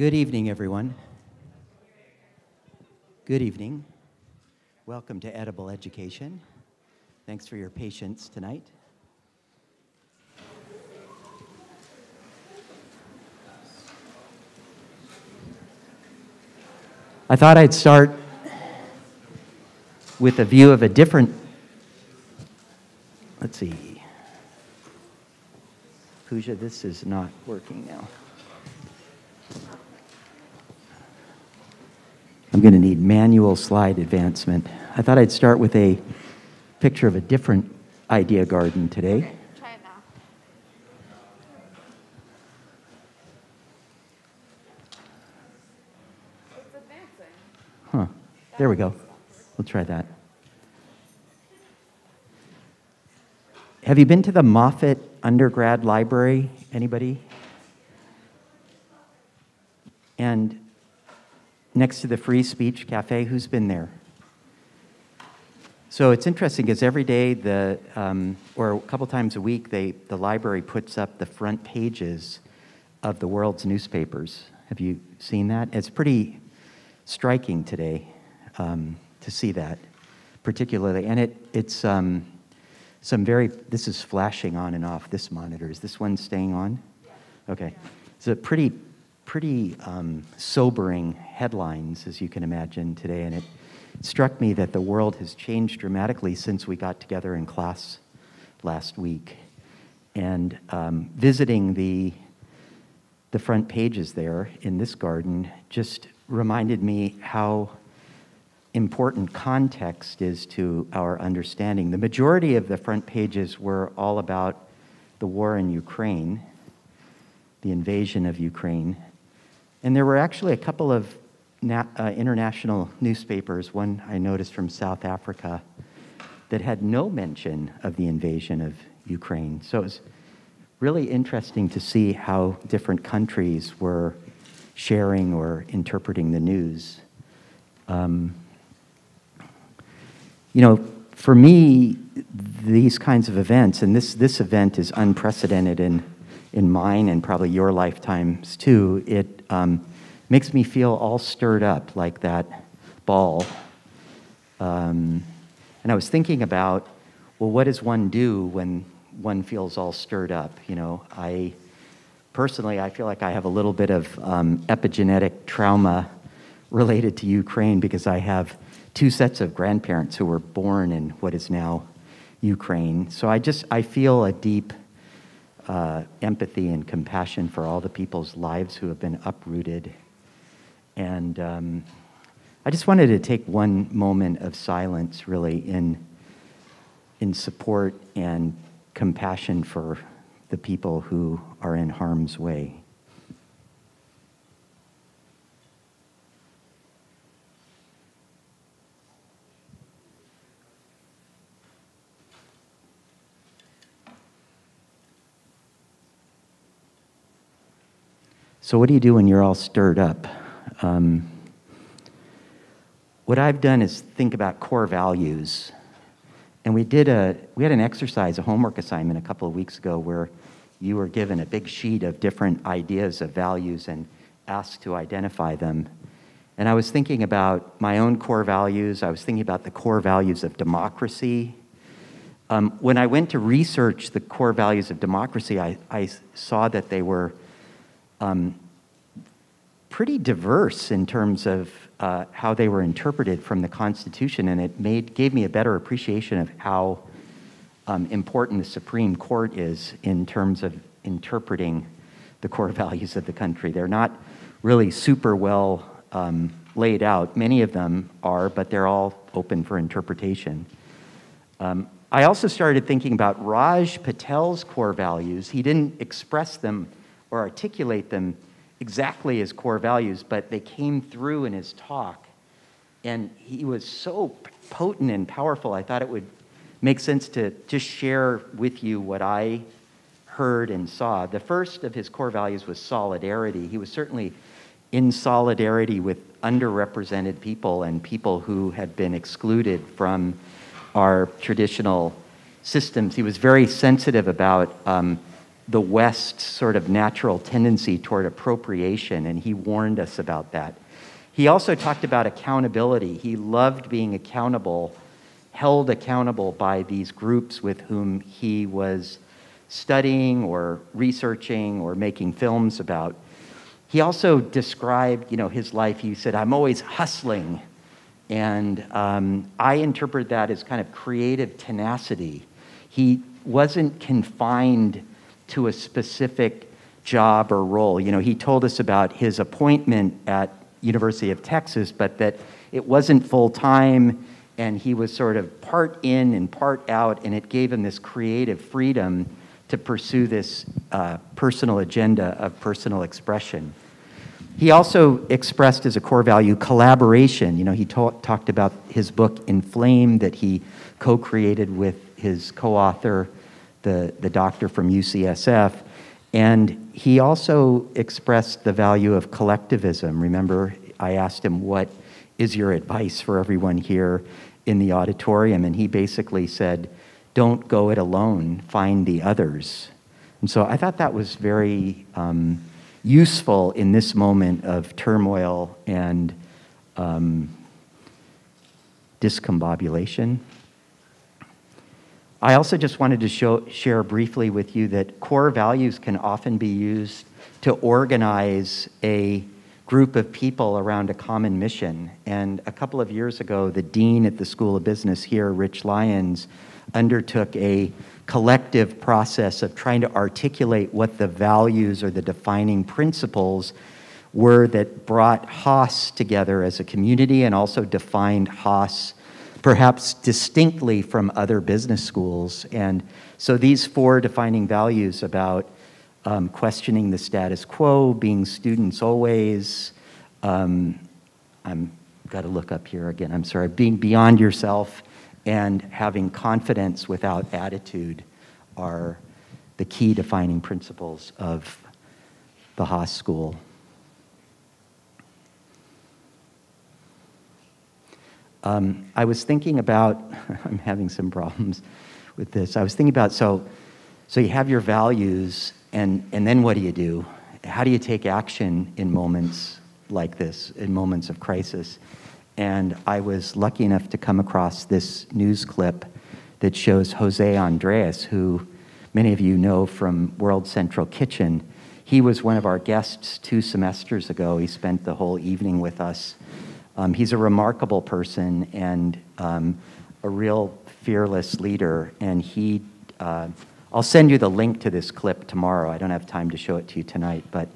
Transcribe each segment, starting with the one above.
Good evening, everyone. Good evening. Welcome to Edible Education. Thanks for your patience tonight. I thought I'd start with a view of a different, let's see. Pooja, this is not working now. I'm going to need manual slide advancement. I thought I'd start with a picture of a different idea garden today. Try it now. It's advancing. Huh. There we go. We'll try that. Have you been to the Moffitt Undergrad Library? Anybody? And next to the Free Speech Cafe, who's been there? So it's interesting because every day, the, um, or a couple times a week, they, the library puts up the front pages of the world's newspapers. Have you seen that? It's pretty striking today um, to see that, particularly. And it, it's um, some very, this is flashing on and off this monitor. Is this one staying on? Okay. It's a pretty, pretty um, sobering headlines, as you can imagine, today. And it struck me that the world has changed dramatically since we got together in class last week. And um, visiting the, the front pages there in this garden just reminded me how important context is to our understanding. The majority of the front pages were all about the war in Ukraine, the invasion of Ukraine. And there were actually a couple of na- uh, international newspapers, one I noticed from South Africa, that had no mention of the invasion of Ukraine. So it was really interesting to see how different countries were sharing or interpreting the news. Um, you know, for me, these kinds of events, and this, this event is unprecedented in, in mine and probably your lifetimes too, it um, makes me feel all stirred up like that ball. Um, and I was thinking about, well, what does one do when one feels all stirred up? You know, I personally, I feel like I have a little bit of um, epigenetic trauma related to Ukraine because I have two sets of grandparents who were born in what is now Ukraine. So I just I feel a deep uh, empathy and compassion for all the people's lives who have been uprooted. And um, I just wanted to take one moment of silence, really, in in support and compassion for the people who are in harm's way. So, what do you do when you're all stirred up? Um, what I've done is think about core values. And we did a we had an exercise, a homework assignment a couple of weeks ago where you were given a big sheet of different ideas of values and asked to identify them. And I was thinking about my own core values. I was thinking about the core values of democracy. Um, when I went to research the core values of democracy, I, I saw that they were um, pretty diverse in terms of uh, how they were interpreted from the Constitution, and it made, gave me a better appreciation of how um, important the Supreme Court is in terms of interpreting the core values of the country. They're not really super well um, laid out. Many of them are, but they're all open for interpretation. Um, I also started thinking about Raj Patel's core values. He didn't express them or articulate them exactly as core values, but they came through in his talk. And he was so potent and powerful, I thought it would make sense to just share with you what I heard and saw. The first of his core values was solidarity. He was certainly in solidarity with underrepresented people and people who had been excluded from our traditional systems. He was very sensitive about um, the West's sort of natural tendency toward appropriation, and he warned us about that. He also talked about accountability. He loved being accountable, held accountable by these groups with whom he was studying or researching or making films about. He also described, you know, his life. He said, "I'm always hustling," and um, I interpret that as kind of creative tenacity. He wasn't confined to a specific job or role. You know, he told us about his appointment at University of Texas, but that it wasn't full time and he was sort of part in and part out, and it gave him this creative freedom to pursue this uh, personal agenda of personal expression. He also expressed as a core value collaboration. You know, he talk, talked about his book Inflamed that he co created with his co author, the, the doctor from UCSF. And he also expressed the value of collectivism. Remember, I asked him, What is your advice for everyone here in the auditorium? And he basically said, Don't go it alone, find the others. And so I thought that was very um, useful in this moment of turmoil and um, discombobulation. I also just wanted to show, share briefly with you that core values can often be used to organize a group of people around a common mission. And a couple of years ago, the dean at the School of Business here, Rich Lyons, undertook a collective process of trying to articulate what the values or the defining principles were that brought Haas together as a community and also defined Haas perhaps distinctly from other business schools. And so these four defining values about um, questioning the status quo, being students always, um, I'm got to look up here again, I'm sorry, being beyond yourself and having confidence without attitude are the key defining principles of the Haas School. Um, I was thinking about, I'm having some problems with this. I was thinking about, so, so you have your values, and, and then what do you do? How do you take action in moments like this, in moments of crisis? And I was lucky enough to come across this news clip that shows Jose Andres, who many of you know from World Central Kitchen. He was one of our guests two semesters ago. He spent the whole evening with us um, he's a remarkable person and um, a real fearless leader. And he, uh, I'll send you the link to this clip tomorrow. I don't have time to show it to you tonight, but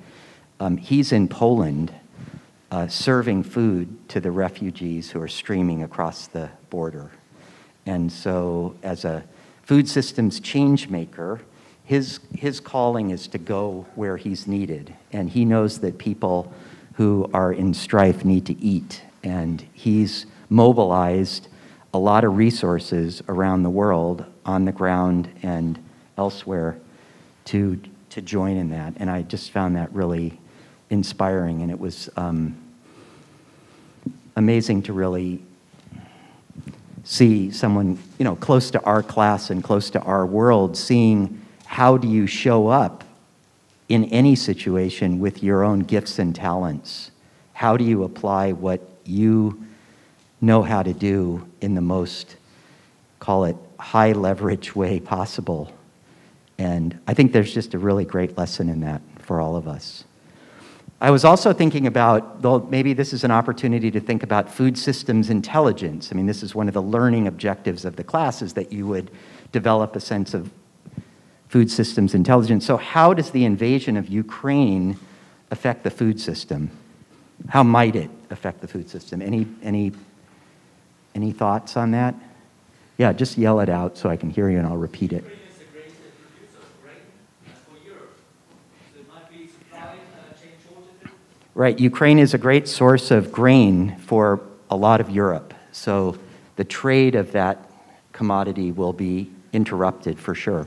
um, he's in Poland uh, serving food to the refugees who are streaming across the border. And so, as a food systems change maker, his, his calling is to go where he's needed. And he knows that people who are in strife need to eat and he's mobilized a lot of resources around the world on the ground and elsewhere to, to join in that. And I just found that really inspiring, and it was um, amazing to really see someone you know close to our class and close to our world seeing how do you show up in any situation with your own gifts and talents how do you apply what you know how to do in the most, call it, high leverage way possible. And I think there's just a really great lesson in that for all of us. I was also thinking about, though maybe this is an opportunity to think about food systems intelligence. I mean, this is one of the learning objectives of the class is that you would develop a sense of food systems intelligence. So how does the invasion of Ukraine affect the food system? How might it affect the food system? Any, any, any thoughts on that? Yeah, just yell it out so I can hear you and I'll repeat it. Right, Ukraine is a great source of grain for a lot of Europe. So the trade of that commodity will be interrupted for sure.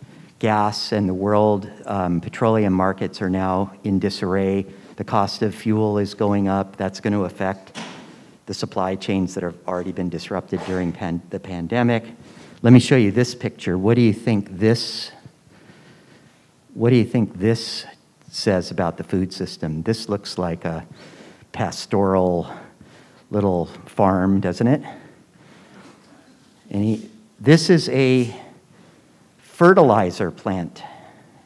gas, and the world um, petroleum markets are now in disarray. The cost of fuel is going up. That's going to affect the supply chains that have already been disrupted during pan the pandemic. Let me show you this picture. What do you think this? What do you think this says about the food system? This looks like a pastoral little farm, doesn't it? He, this is a fertilizer plant.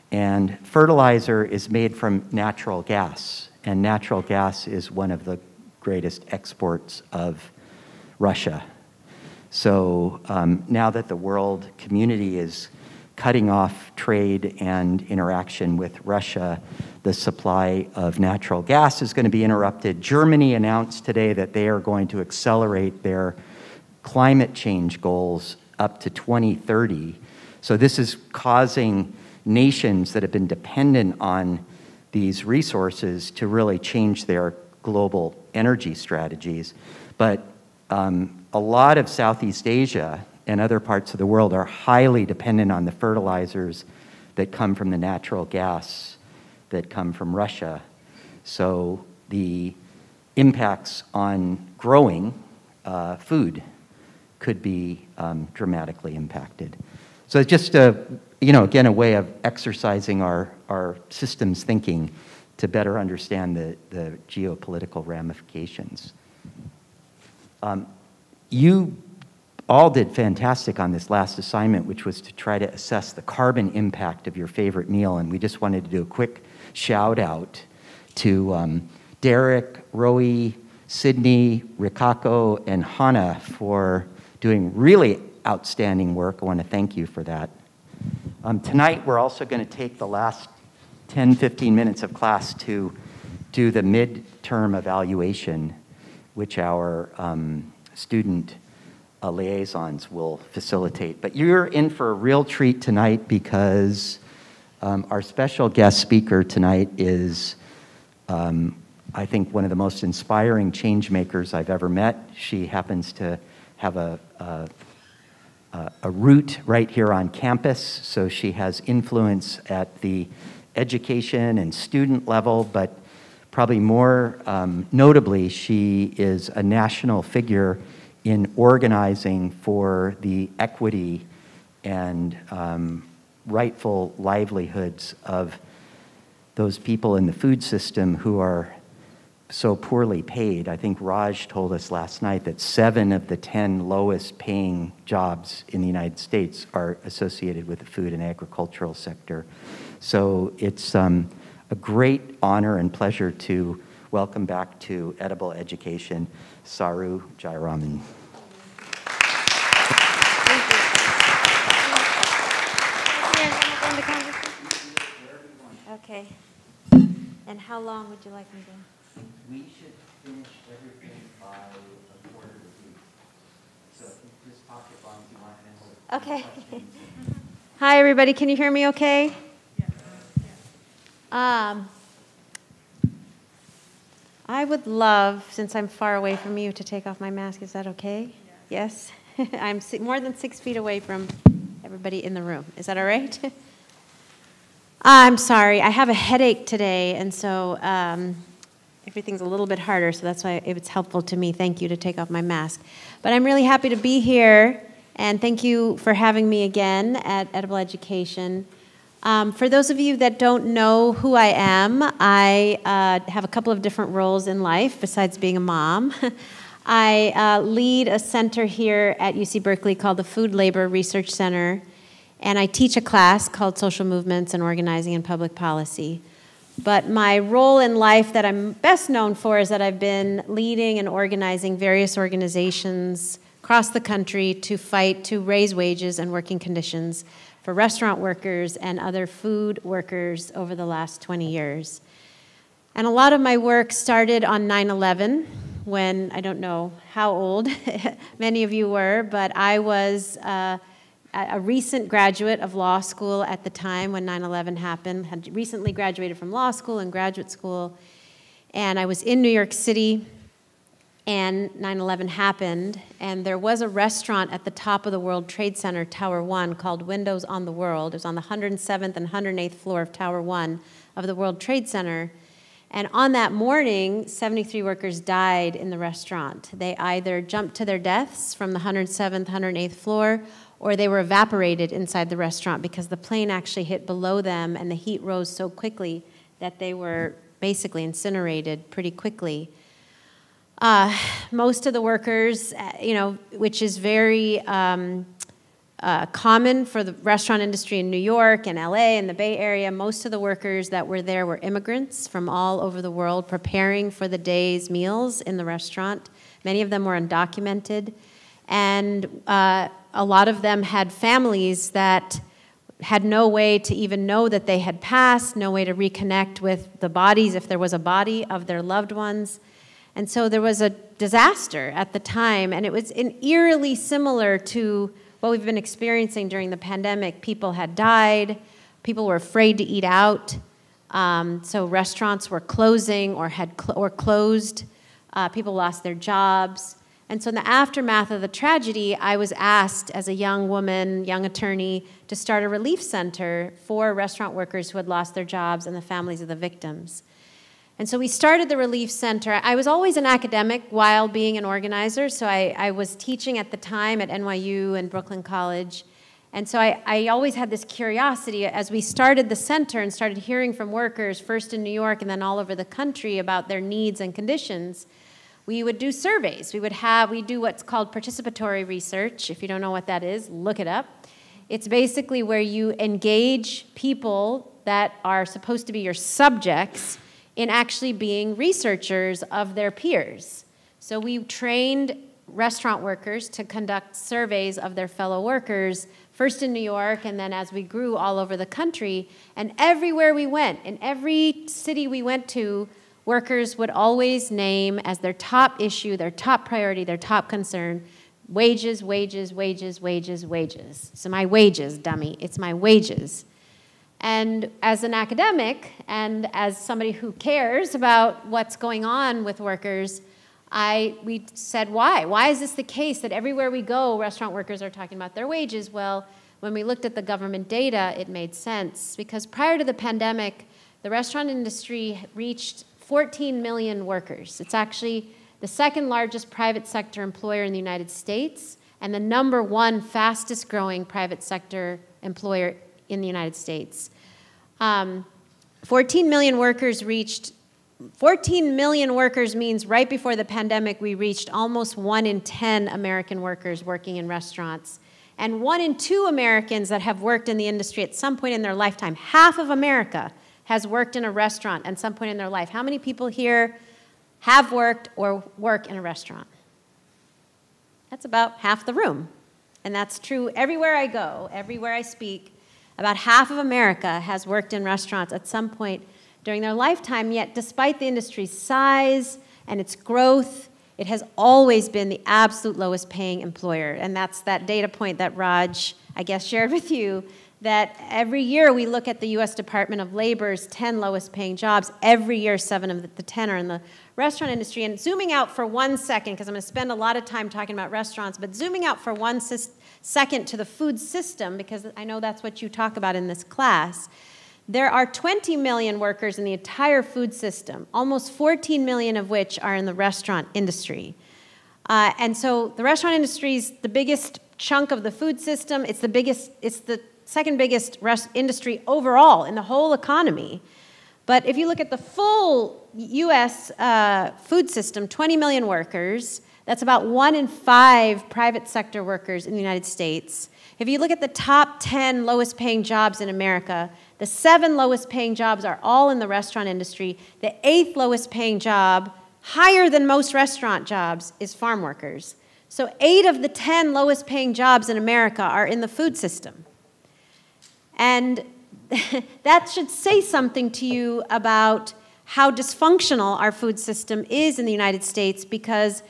And fertilizer is made from natural gas. And natural gas is one of the greatest exports of Russia. So um, now that the world community is cutting off trade and interaction with Russia, the supply of natural gas is going to be interrupted. Germany announced today that they are going to accelerate their climate change goals up to 2030. So this is causing nations that have been dependent on these resources to really change their global energy strategies. But um, a lot of Southeast Asia and other parts of the world are highly dependent on the fertilizers that come from the natural gas that come from Russia. So the impacts on growing uh, food could be um, dramatically impacted. So it's just a, you know, again, a way of exercising our, our systems thinking to better understand the, the geopolitical ramifications. Um, you all did fantastic on this last assignment, which was to try to assess the carbon impact of your favorite meal. And we just wanted to do a quick shout out to um, Derek, Roe, Sydney, Rikako, and Hannah for doing really outstanding work. I want to thank you for that. Um, tonight, we're also going to take the last 10, 15 minutes of class to do the midterm evaluation, which our um, student uh, liaisons will facilitate. But you're in for a real treat tonight because um, our special guest speaker tonight is, um, I think, one of the most inspiring change makers I've ever met. She happens to have a, a, a root right here on campus, so she has influence at the education and student level, but probably more um, notably, she is a national figure in organizing for the equity and um, rightful livelihoods of those people in the food system who are so poorly paid. I think Raj told us last night that seven of the 10 lowest paying jobs in the United States are associated with the food and agricultural sector. So it's um, a great honor and pleasure to welcome back to Edible Education Saru Jayaraman. Okay. And how long would you like me to? We should finish everything by a quarter to two. So if you just talk as long as you want and Okay. Hi, everybody. Can you hear me okay? Um, I would love, since I'm far away from you, to take off my mask. Is that okay? Yes? I'm more than six feet away from everybody in the room. Is that all right? I'm sorry. I have a headache today, and so um, everything's a little bit harder, so that's why it's helpful to me. Thank you to take off my mask. But I'm really happy to be here, and thank you for having me again at Edible Education. Um, for those of you that don't know who I am, I uh, have a couple of different roles in life besides being a mom. I uh, lead a center here at UC Berkeley called the Food Labor Research Center, and I teach a class called Social Movements and Organizing and Public Policy. But my role in life that I'm best known for is that I've been leading and organizing various organizations across the country to fight to raise wages and working conditions for restaurant workers and other food workers over the last 20 years. And a lot of my work started on 9 11 when I don't know how old many of you were, but I was uh, a recent graduate of law school at the time when 9 11 happened, had recently graduated from law school and graduate school. And I was in New York City and 9 11 happened, and there was a restaurant at the top of the World Trade Center, Tower 1, called Windows on the World. It was on the 107th and 108th floor of Tower 1 of the World Trade Center. And on that morning, 73 workers died in the restaurant. They either jumped to their deaths from the 107th, 108th floor, or they were evaporated inside the restaurant because the plane actually hit below them and the heat rose so quickly that they were basically incinerated pretty quickly. Uh, most of the workers, uh, you know, which is very um, uh, common for the restaurant industry in New York and LA and the Bay Area, most of the workers that were there were immigrants from all over the world preparing for the day's meals in the restaurant. Many of them were undocumented. And uh, a lot of them had families that had no way to even know that they had passed, no way to reconnect with the bodies, if there was a body, of their loved ones. And so there was a disaster at the time, and it was eerily similar to what we've been experiencing during the pandemic. People had died, people were afraid to eat out, um, so restaurants were closing or had cl- or closed. Uh, people lost their jobs. And so, in the aftermath of the tragedy, I was asked as a young woman, young attorney, to start a relief center for restaurant workers who had lost their jobs and the families of the victims. And so we started the Relief Center. I was always an academic while being an organizer, so I, I was teaching at the time at NYU and Brooklyn College. And so I, I, always had this curiosity as we started the center and started hearing from workers, first in New York and then all over the country, about their needs and conditions. We would do surveys. We would have, we do what's called participatory research. If you don't know what that is, look it up. It's basically where you engage people that are supposed to be your subjects in actually being researchers of their peers. So we trained restaurant workers to conduct surveys of their fellow workers, first in New York, and then as we grew all over the country. And everywhere we went, in every city we went to, workers would always name as their top issue, their top priority, their top concern wages, wages, wages, wages, wages. So, my wages, dummy, it's my wages. And as an academic and as somebody who cares about what's going on with workers, I, we said, why? Why is this the case that everywhere we go, restaurant workers are talking about their wages? Well, when we looked at the government data, it made sense because prior to the pandemic, the restaurant industry reached 14 million workers. It's actually the second largest private sector employer in the United States and the number one fastest growing private sector employer in the United States. Um, 14 million workers reached 14 million workers means right before the pandemic, we reached almost one in 10 American workers working in restaurants. And one in two Americans that have worked in the industry at some point in their lifetime, half of America has worked in a restaurant at some point in their life. How many people here have worked or work in a restaurant? That's about half the room. And that's true everywhere I go, everywhere I speak. About half of America has worked in restaurants at some point during their lifetime, yet, despite the industry's size and its growth, it has always been the absolute lowest paying employer. And that's that data point that Raj, I guess, shared with you that every year we look at the US Department of Labor's 10 lowest paying jobs. Every year, seven of the 10 are in the restaurant industry. And zooming out for one second, because I'm going to spend a lot of time talking about restaurants, but zooming out for one second to the food system, because I know that's what you talk about in this class. There are 20 million workers in the entire food system, almost 14 million of which are in the restaurant industry. Uh, and so the restaurant industry is the biggest chunk of the food system. It's the biggest, it's the second biggest industry overall in the whole economy. But if you look at the full US uh, food system, 20 million workers, that's about one in five private sector workers in the United States. If you look at the top 10 lowest paying jobs in America, the seven lowest paying jobs are all in the restaurant industry. The eighth lowest paying job, higher than most restaurant jobs, is farm workers. So, eight of the 10 lowest paying jobs in America are in the food system. And that should say something to you about how dysfunctional our food system is in the United States because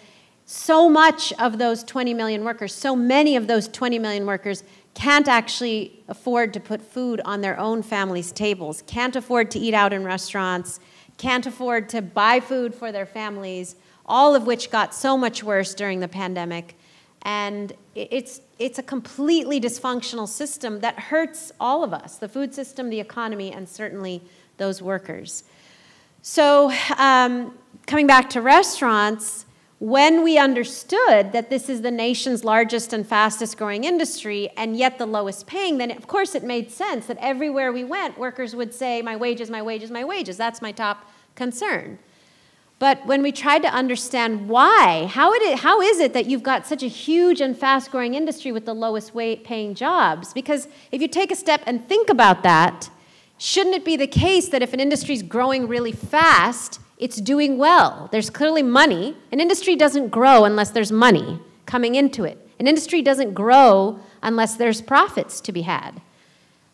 so much of those 20 million workers, so many of those 20 million workers can't actually afford to put food on their own families' tables, can't afford to eat out in restaurants, can't afford to buy food for their families, all of which got so much worse during the pandemic. And it's, it's a completely dysfunctional system that hurts all of us the food system, the economy, and certainly those workers. So, um, coming back to restaurants, when we understood that this is the nation's largest and fastest growing industry and yet the lowest paying, then of course it made sense that everywhere we went, workers would say, My wages, my wages, my wages. That's my top concern. But when we tried to understand why, how, it, how is it that you've got such a huge and fast growing industry with the lowest paying jobs? Because if you take a step and think about that, shouldn't it be the case that if an industry is growing really fast, it's doing well? There's clearly money. An industry doesn't grow unless there's money coming into it. An industry doesn't grow unless there's profits to be had.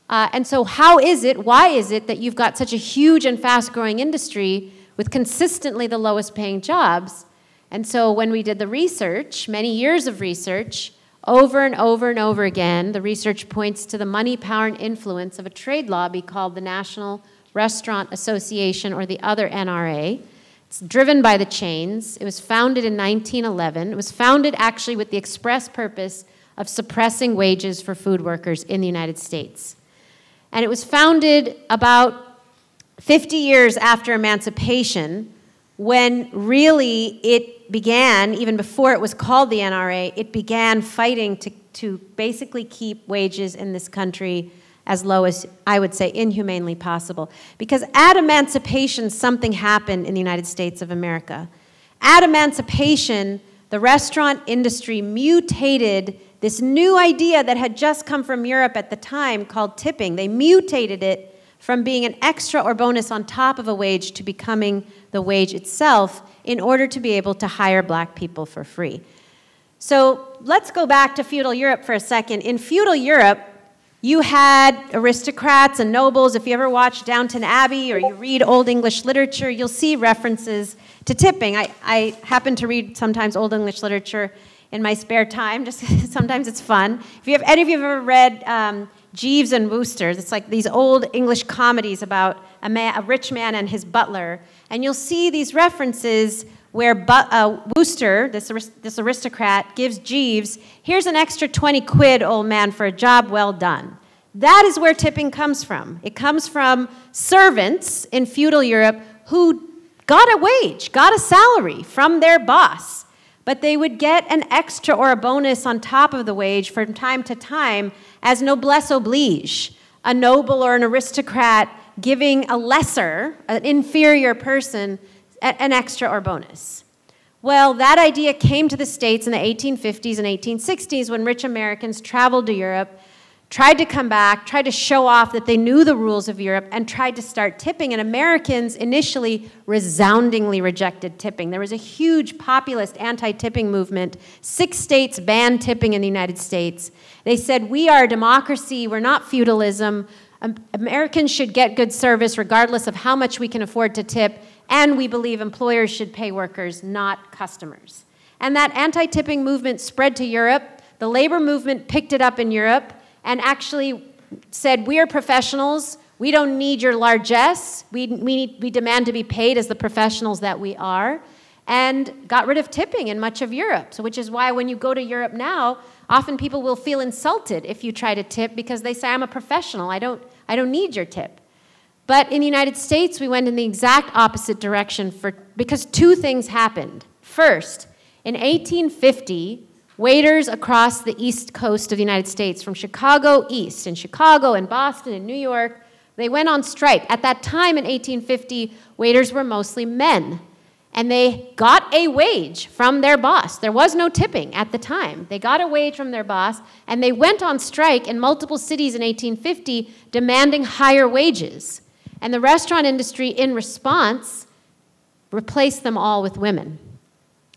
Uh, and so, how is it, why is it that you've got such a huge and fast growing industry? With consistently the lowest paying jobs. And so when we did the research, many years of research, over and over and over again, the research points to the money, power, and influence of a trade lobby called the National Restaurant Association or the other NRA. It's driven by the chains. It was founded in 1911. It was founded actually with the express purpose of suppressing wages for food workers in the United States. And it was founded about 50 years after emancipation, when really it began, even before it was called the NRA, it began fighting to, to basically keep wages in this country as low as I would say inhumanely possible. Because at emancipation, something happened in the United States of America. At emancipation, the restaurant industry mutated this new idea that had just come from Europe at the time called tipping. They mutated it from being an extra or bonus on top of a wage to becoming the wage itself in order to be able to hire black people for free. So let's go back to feudal Europe for a second. In feudal Europe, you had aristocrats and nobles. If you ever watch Downton Abbey or you read Old English literature, you'll see references to tipping. I, I happen to read sometimes Old English literature in my spare time, just sometimes it's fun. If you have, any of you have ever read um, Jeeves and Wooster. It's like these old English comedies about a, man, a rich man and his butler. And you'll see these references where but, uh, Wooster, this, this aristocrat, gives Jeeves, here's an extra 20 quid, old man, for a job well done. That is where tipping comes from. It comes from servants in feudal Europe who got a wage, got a salary from their boss, but they would get an extra or a bonus on top of the wage from time to time as noblesse oblige, a noble or an aristocrat giving a lesser, an inferior person, an extra or bonus. Well, that idea came to the States in the 1850s and 1860s when rich Americans traveled to Europe tried to come back, tried to show off that they knew the rules of Europe, and tried to start tipping. And Americans initially resoundingly rejected tipping. There was a huge populist anti tipping movement. Six states banned tipping in the United States. They said, We are a democracy, we're not feudalism. Americans should get good service regardless of how much we can afford to tip, and we believe employers should pay workers, not customers. And that anti tipping movement spread to Europe. The labor movement picked it up in Europe and actually said, We are professionals. We don't need your largesse. We, we, we demand to be paid as the professionals that we are. And got rid of tipping in much of Europe. So, which is why when you go to Europe now, often people will feel insulted if you try to tip because they say, I'm a professional. I don't, I don't need your tip. But in the United States, we went in the exact opposite direction for, because two things happened. First, in 1850, waiters across the east coast of the United States, from Chicago east, in Chicago and Boston and New York, they went on strike. At that time in 1850, waiters were mostly men. And they got a wage from their boss. There was no tipping at the time. They got a wage from their boss, and they went on strike in multiple cities in 1850 demanding higher wages. And the restaurant industry, in response, replaced them all with women.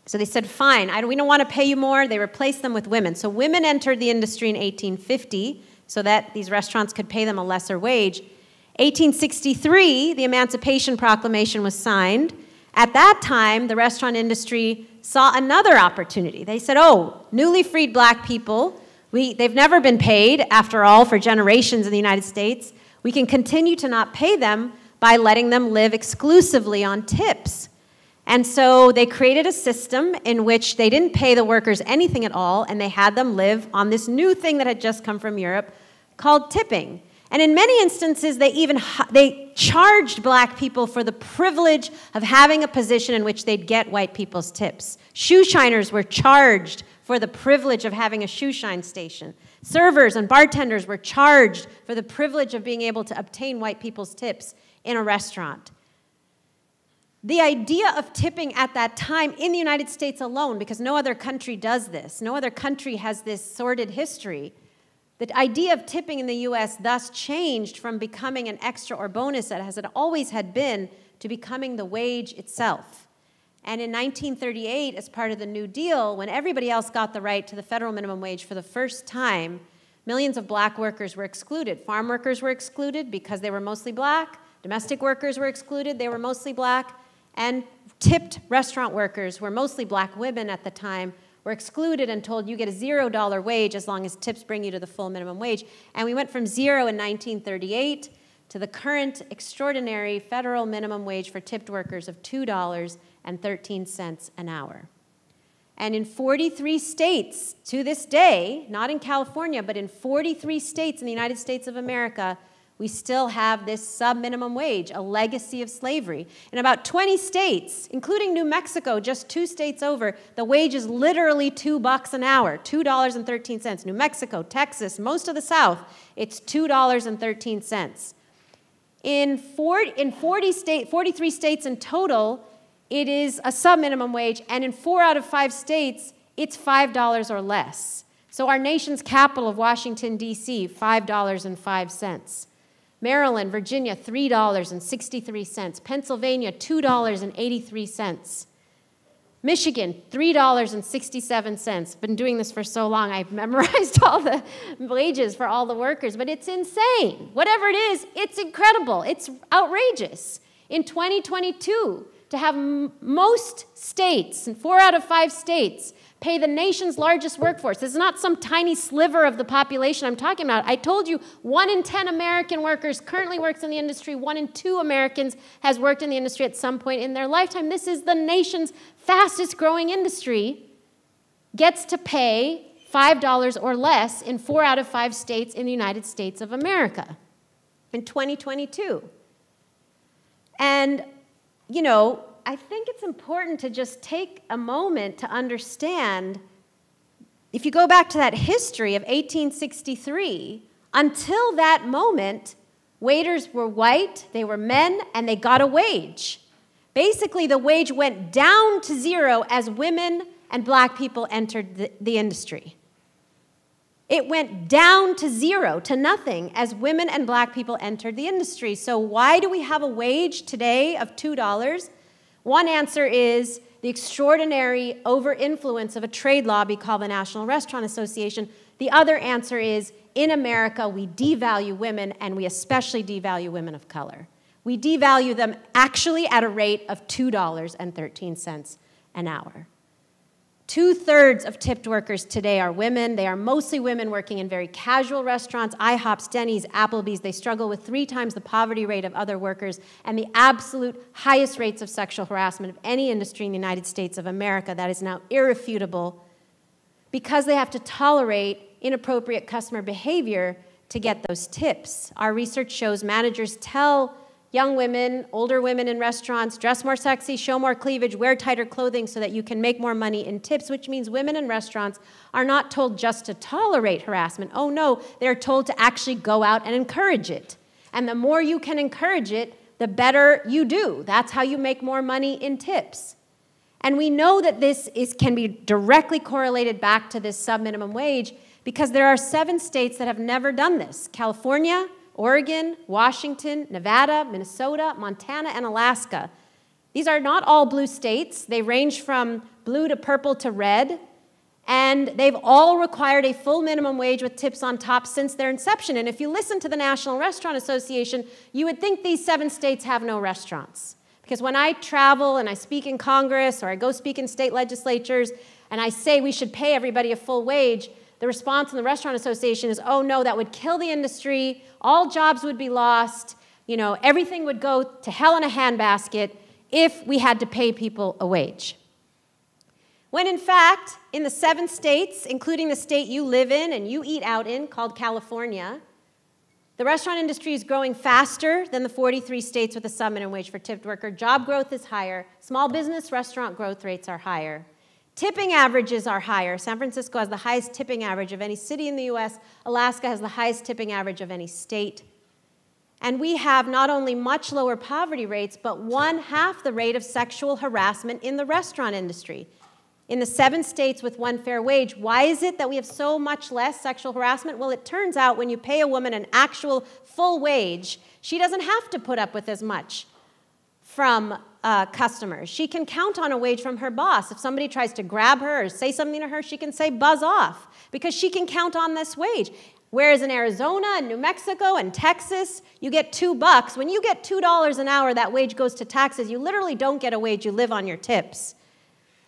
So they said, fine, we don't want to pay you more. They replaced them with women. So women entered the industry in 1850 so that these restaurants could pay them a lesser wage. 1863, the Emancipation Proclamation was signed. At that time, the restaurant industry saw another opportunity. They said, oh, newly freed black people, we, they've never been paid, after all, for generations in the United States. We can continue to not pay them by letting them live exclusively on tips. And so they created a system in which they didn't pay the workers anything at all, and they had them live on this new thing that had just come from Europe called tipping. And in many instances, they even they charged black people for the privilege of having a position in which they'd get white people's tips. Shoe shiners were charged for the privilege of having a shoe shine station. Servers and bartenders were charged for the privilege of being able to obtain white people's tips in a restaurant the idea of tipping at that time in the United States alone, because no other country does this, no other country has this sordid history, the idea of tipping in the US thus changed from becoming an extra or bonus, as it always had been, to becoming the wage itself. And in 1938, as part of the New Deal, when everybody else got the right to the federal minimum wage for the first time, millions of black workers were excluded. Farm workers were excluded because they were mostly black. Domestic workers were excluded, they were mostly black and tipped restaurant workers, who were mostly black women at the time, were excluded and told you get a zero dollar wage as long as tips bring you to the full minimum wage. And we went from zero in 1938 to the current extraordinary federal minimum wage for tipped workers of $2.13 an hour. And in 43 states to this day, not in California, but in 43 states in the United States of America, we still have this sub minimum wage, a legacy of slavery. In about 20 states, including New Mexico, just two states over, the wage is literally two bucks an hour, $2.13. New Mexico, Texas, most of the South, it's $2.13. In, 40, in 40 state, 43 states in total, it is a sub minimum wage, and in four out of five states, it's $5 or less. So, our nation's capital of Washington, D.C., $5.05. Maryland, Virginia, $3.63. Pennsylvania, $2.83. Michigan, $3.67. Been doing this for so long, I've memorized all the wages for all the workers, but it's insane. Whatever it is, it's incredible. It's outrageous. In 2022, to have most states, and four out of five states, pay the nation's largest workforce. Is not some tiny sliver of the population I'm talking about. I told you one in 10 American workers currently works in the industry, one in two Americans has worked in the industry at some point in their lifetime. This is the nation's fastest growing industry, gets to pay $5 or less in four out of five states in the United States of America in 2022. And, you know, I think it's important to just take a moment to understand if you go back to that history of 1863, until that moment, waiters were white, they were men, and they got a wage. Basically, the wage went down to zero as women and black people entered the, the industry. It went down to zero, to nothing, as women and black people entered the industry. So, why do we have a wage today of $2? One answer is the extraordinary over influence of a trade lobby called the National Restaurant Association. The other answer is in America, we devalue women, and we especially devalue women of color. We devalue them actually at a rate of $2.13 an hour. Two thirds of tipped workers today are women. They are mostly women working in very casual restaurants, IHOPs, Denny's, Applebee's. They struggle with three times the poverty rate of other workers and the absolute highest rates of sexual harassment of any industry in the United States of America. That is now irrefutable because they have to tolerate inappropriate customer behavior to get those tips. Our research shows managers tell young women, older women in restaurants, dress more sexy, show more cleavage, wear tighter clothing so that you can make more money in tips, which means women in restaurants are not told just to tolerate harassment. Oh no, they're told to actually go out and encourage it. And the more you can encourage it, the better you do. That's how you make more money in tips. And we know that this is, can be directly correlated back to this sub minimum wage because there are seven states that have never done this California, Oregon, Washington, Nevada, Minnesota, Montana, and Alaska. These are not all blue states. They range from blue to purple to red. And they've all required a full minimum wage with tips on top since their inception. And if you listen to the National Restaurant Association, you would think these seven states have no restaurants. Because when I travel and I speak in Congress or I go speak in state legislatures and I say we should pay everybody a full wage, the response from the Restaurant Association is, oh no, that would kill the industry, all jobs would be lost, you know, everything would go to hell in a handbasket. if we had to pay people a wage. When in fact, in the seven states, including the state you live in and you eat out in, called California, the restaurant industry is growing faster than the 43 states with a sub minimum wage for tipped worker. Job growth is higher. Small business restaurant growth rates are higher. Tipping averages are higher. San Francisco has the highest tipping average of any city in the US. Alaska has the highest tipping average of any state. And we have not only much lower poverty rates, but one half the rate of sexual harassment in the restaurant industry. In the seven states with one fair wage, why is it that we have so much less sexual harassment? Well, it turns out when you pay a woman an actual full wage, she doesn't have to put up with as much from uh, customers. She can count on a wage from her boss. If somebody tries to grab her or say something to her, she can say buzz off because she can count on this wage. Whereas in Arizona and New Mexico and Texas, you get two bucks. When you get $2 an hour, that wage goes to taxes. You literally don't get a wage, you live on your tips.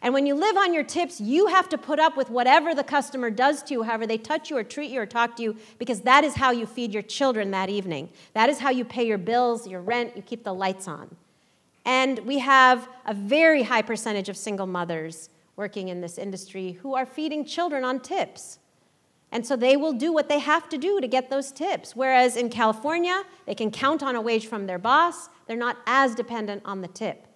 And when you live on your tips, you have to put up with whatever the customer does to you, however they touch you or treat you or talk to you, because that is how you feed your children that evening. That is how you pay your bills, your rent, you keep the lights on. And we have a very high percentage of single mothers working in this industry who are feeding children on tips. And so they will do what they have to do to get those tips. Whereas in California, they can count on a wage from their boss, they're not as dependent on the tip.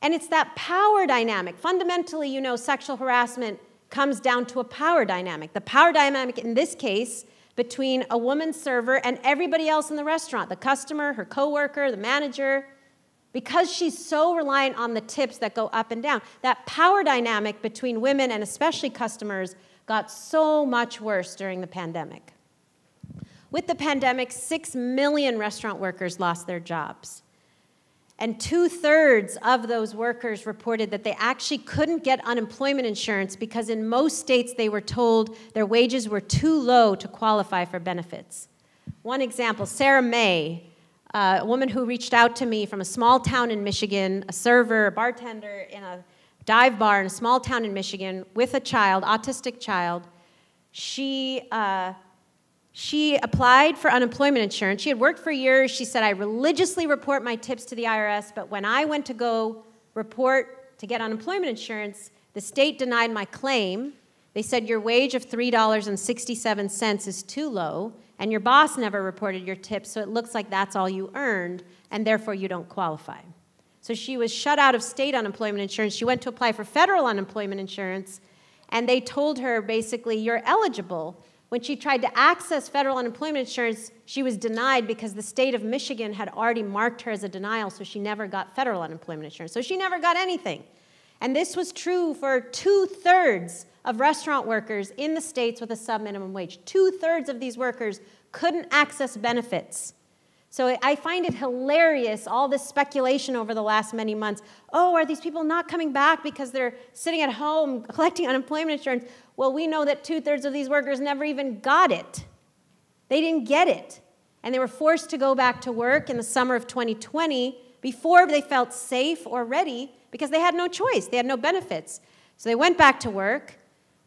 And it's that power dynamic. Fundamentally, you know, sexual harassment comes down to a power dynamic. The power dynamic in this case between a woman server and everybody else in the restaurant the customer, her coworker, the manager because she's so reliant on the tips that go up and down, that power dynamic between women and especially customers got so much worse during the pandemic. With the pandemic, six million restaurant workers lost their jobs. And two thirds of those workers reported that they actually couldn't get unemployment insurance because in most states they were told their wages were too low to qualify for benefits. One example Sarah May, uh, a woman who reached out to me from a small town in Michigan, a server, a bartender in a dive bar in a small town in Michigan with a child, autistic child. She, uh, she applied for unemployment insurance. She had worked for years. She said, I religiously report my tips to the IRS, but when I went to go report to get unemployment insurance, the state denied my claim. They said, Your wage of $3.67 is too low and your boss never reported your tips, so it looks like that's all you earned, and therefore you don't qualify. So she was shut out of state unemployment insurance. She went to apply for federal unemployment insurance, and they told her basically, you're eligible. When she tried to access federal unemployment insurance, she was denied because the state of Michigan had already marked her as a denial, so she never got federal unemployment insurance. So she never got anything. And this was true for two thirds of restaurant workers in the states with a sub minimum wage. Two thirds of these workers couldn't access benefits. So I find it hilarious, all this speculation over the last many months. Oh, are these people not coming back because they're sitting at home collecting unemployment insurance? Well, we know that two thirds of these workers never even got it. They didn't get it. And they were forced to go back to work in the summer of 2020 before they felt safe or ready because they had no choice, they had no benefits. So they went back to work.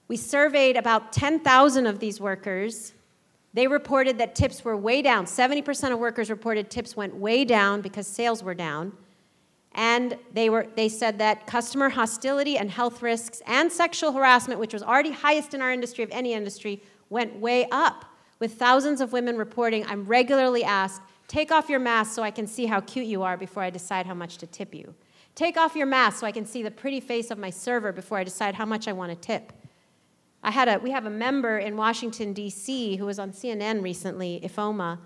We surveyed about 10,000 of these workers. They reported that tips were way down. 70% of workers reported tips went way down because sales were down. And they, were, they said that customer hostility and health risks and sexual harassment, which was already highest in our industry of any industry, went way up, with thousands of women reporting, I'm regularly asked, take off your mask so I can see how cute you are before I decide how much to tip you. Take off your mask so I can see the pretty face of my server before I decide how much I want to tip. I had a, we have a member in Washington, D.C., who was on CNN recently, Ifoma.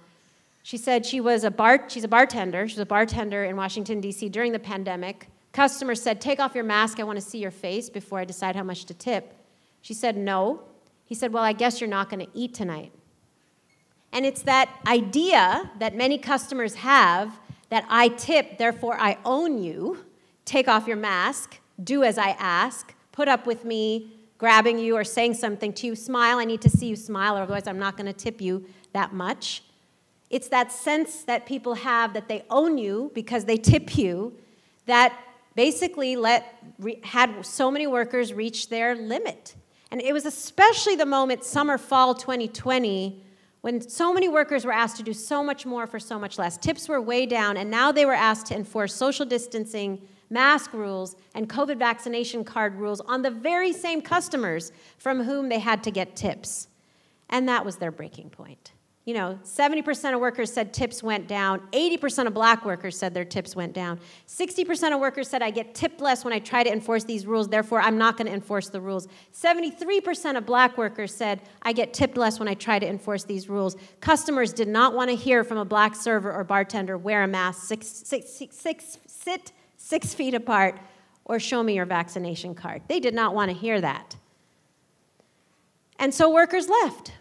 She said she was a bar, she's a bartender. She was a bartender in Washington, D.C. during the pandemic. Customers said, Take off your mask. I want to see your face before I decide how much to tip. She said, No. He said, Well, I guess you're not going to eat tonight. And it's that idea that many customers have that I tip, therefore I own you take off your mask, do as I ask, put up with me grabbing you or saying something to you, smile. I need to see you smile, or otherwise I'm not going to tip you that much. It's that sense that people have that they own you because they tip you that basically let, had so many workers reach their limit. And it was especially the moment, summer, fall 2020, when so many workers were asked to do so much more for so much less. Tips were way down, and now they were asked to enforce social distancing, mask rules, and COVID vaccination card rules on the very same customers from whom they had to get tips. And that was their breaking point you know, 70% of workers said tips went down. 80% of black workers said their tips went down. 60% of workers said I get tipped less when I try to enforce these rules, therefore I'm not going to enforce the rules. 73% of black workers said I get tipped less when I try to enforce these rules. Customers did not want to hear from a black server or bartender wear a mask, six, six, six, sit six feet apart, or show me your vaccination card. They did not want to hear that. And so workers left.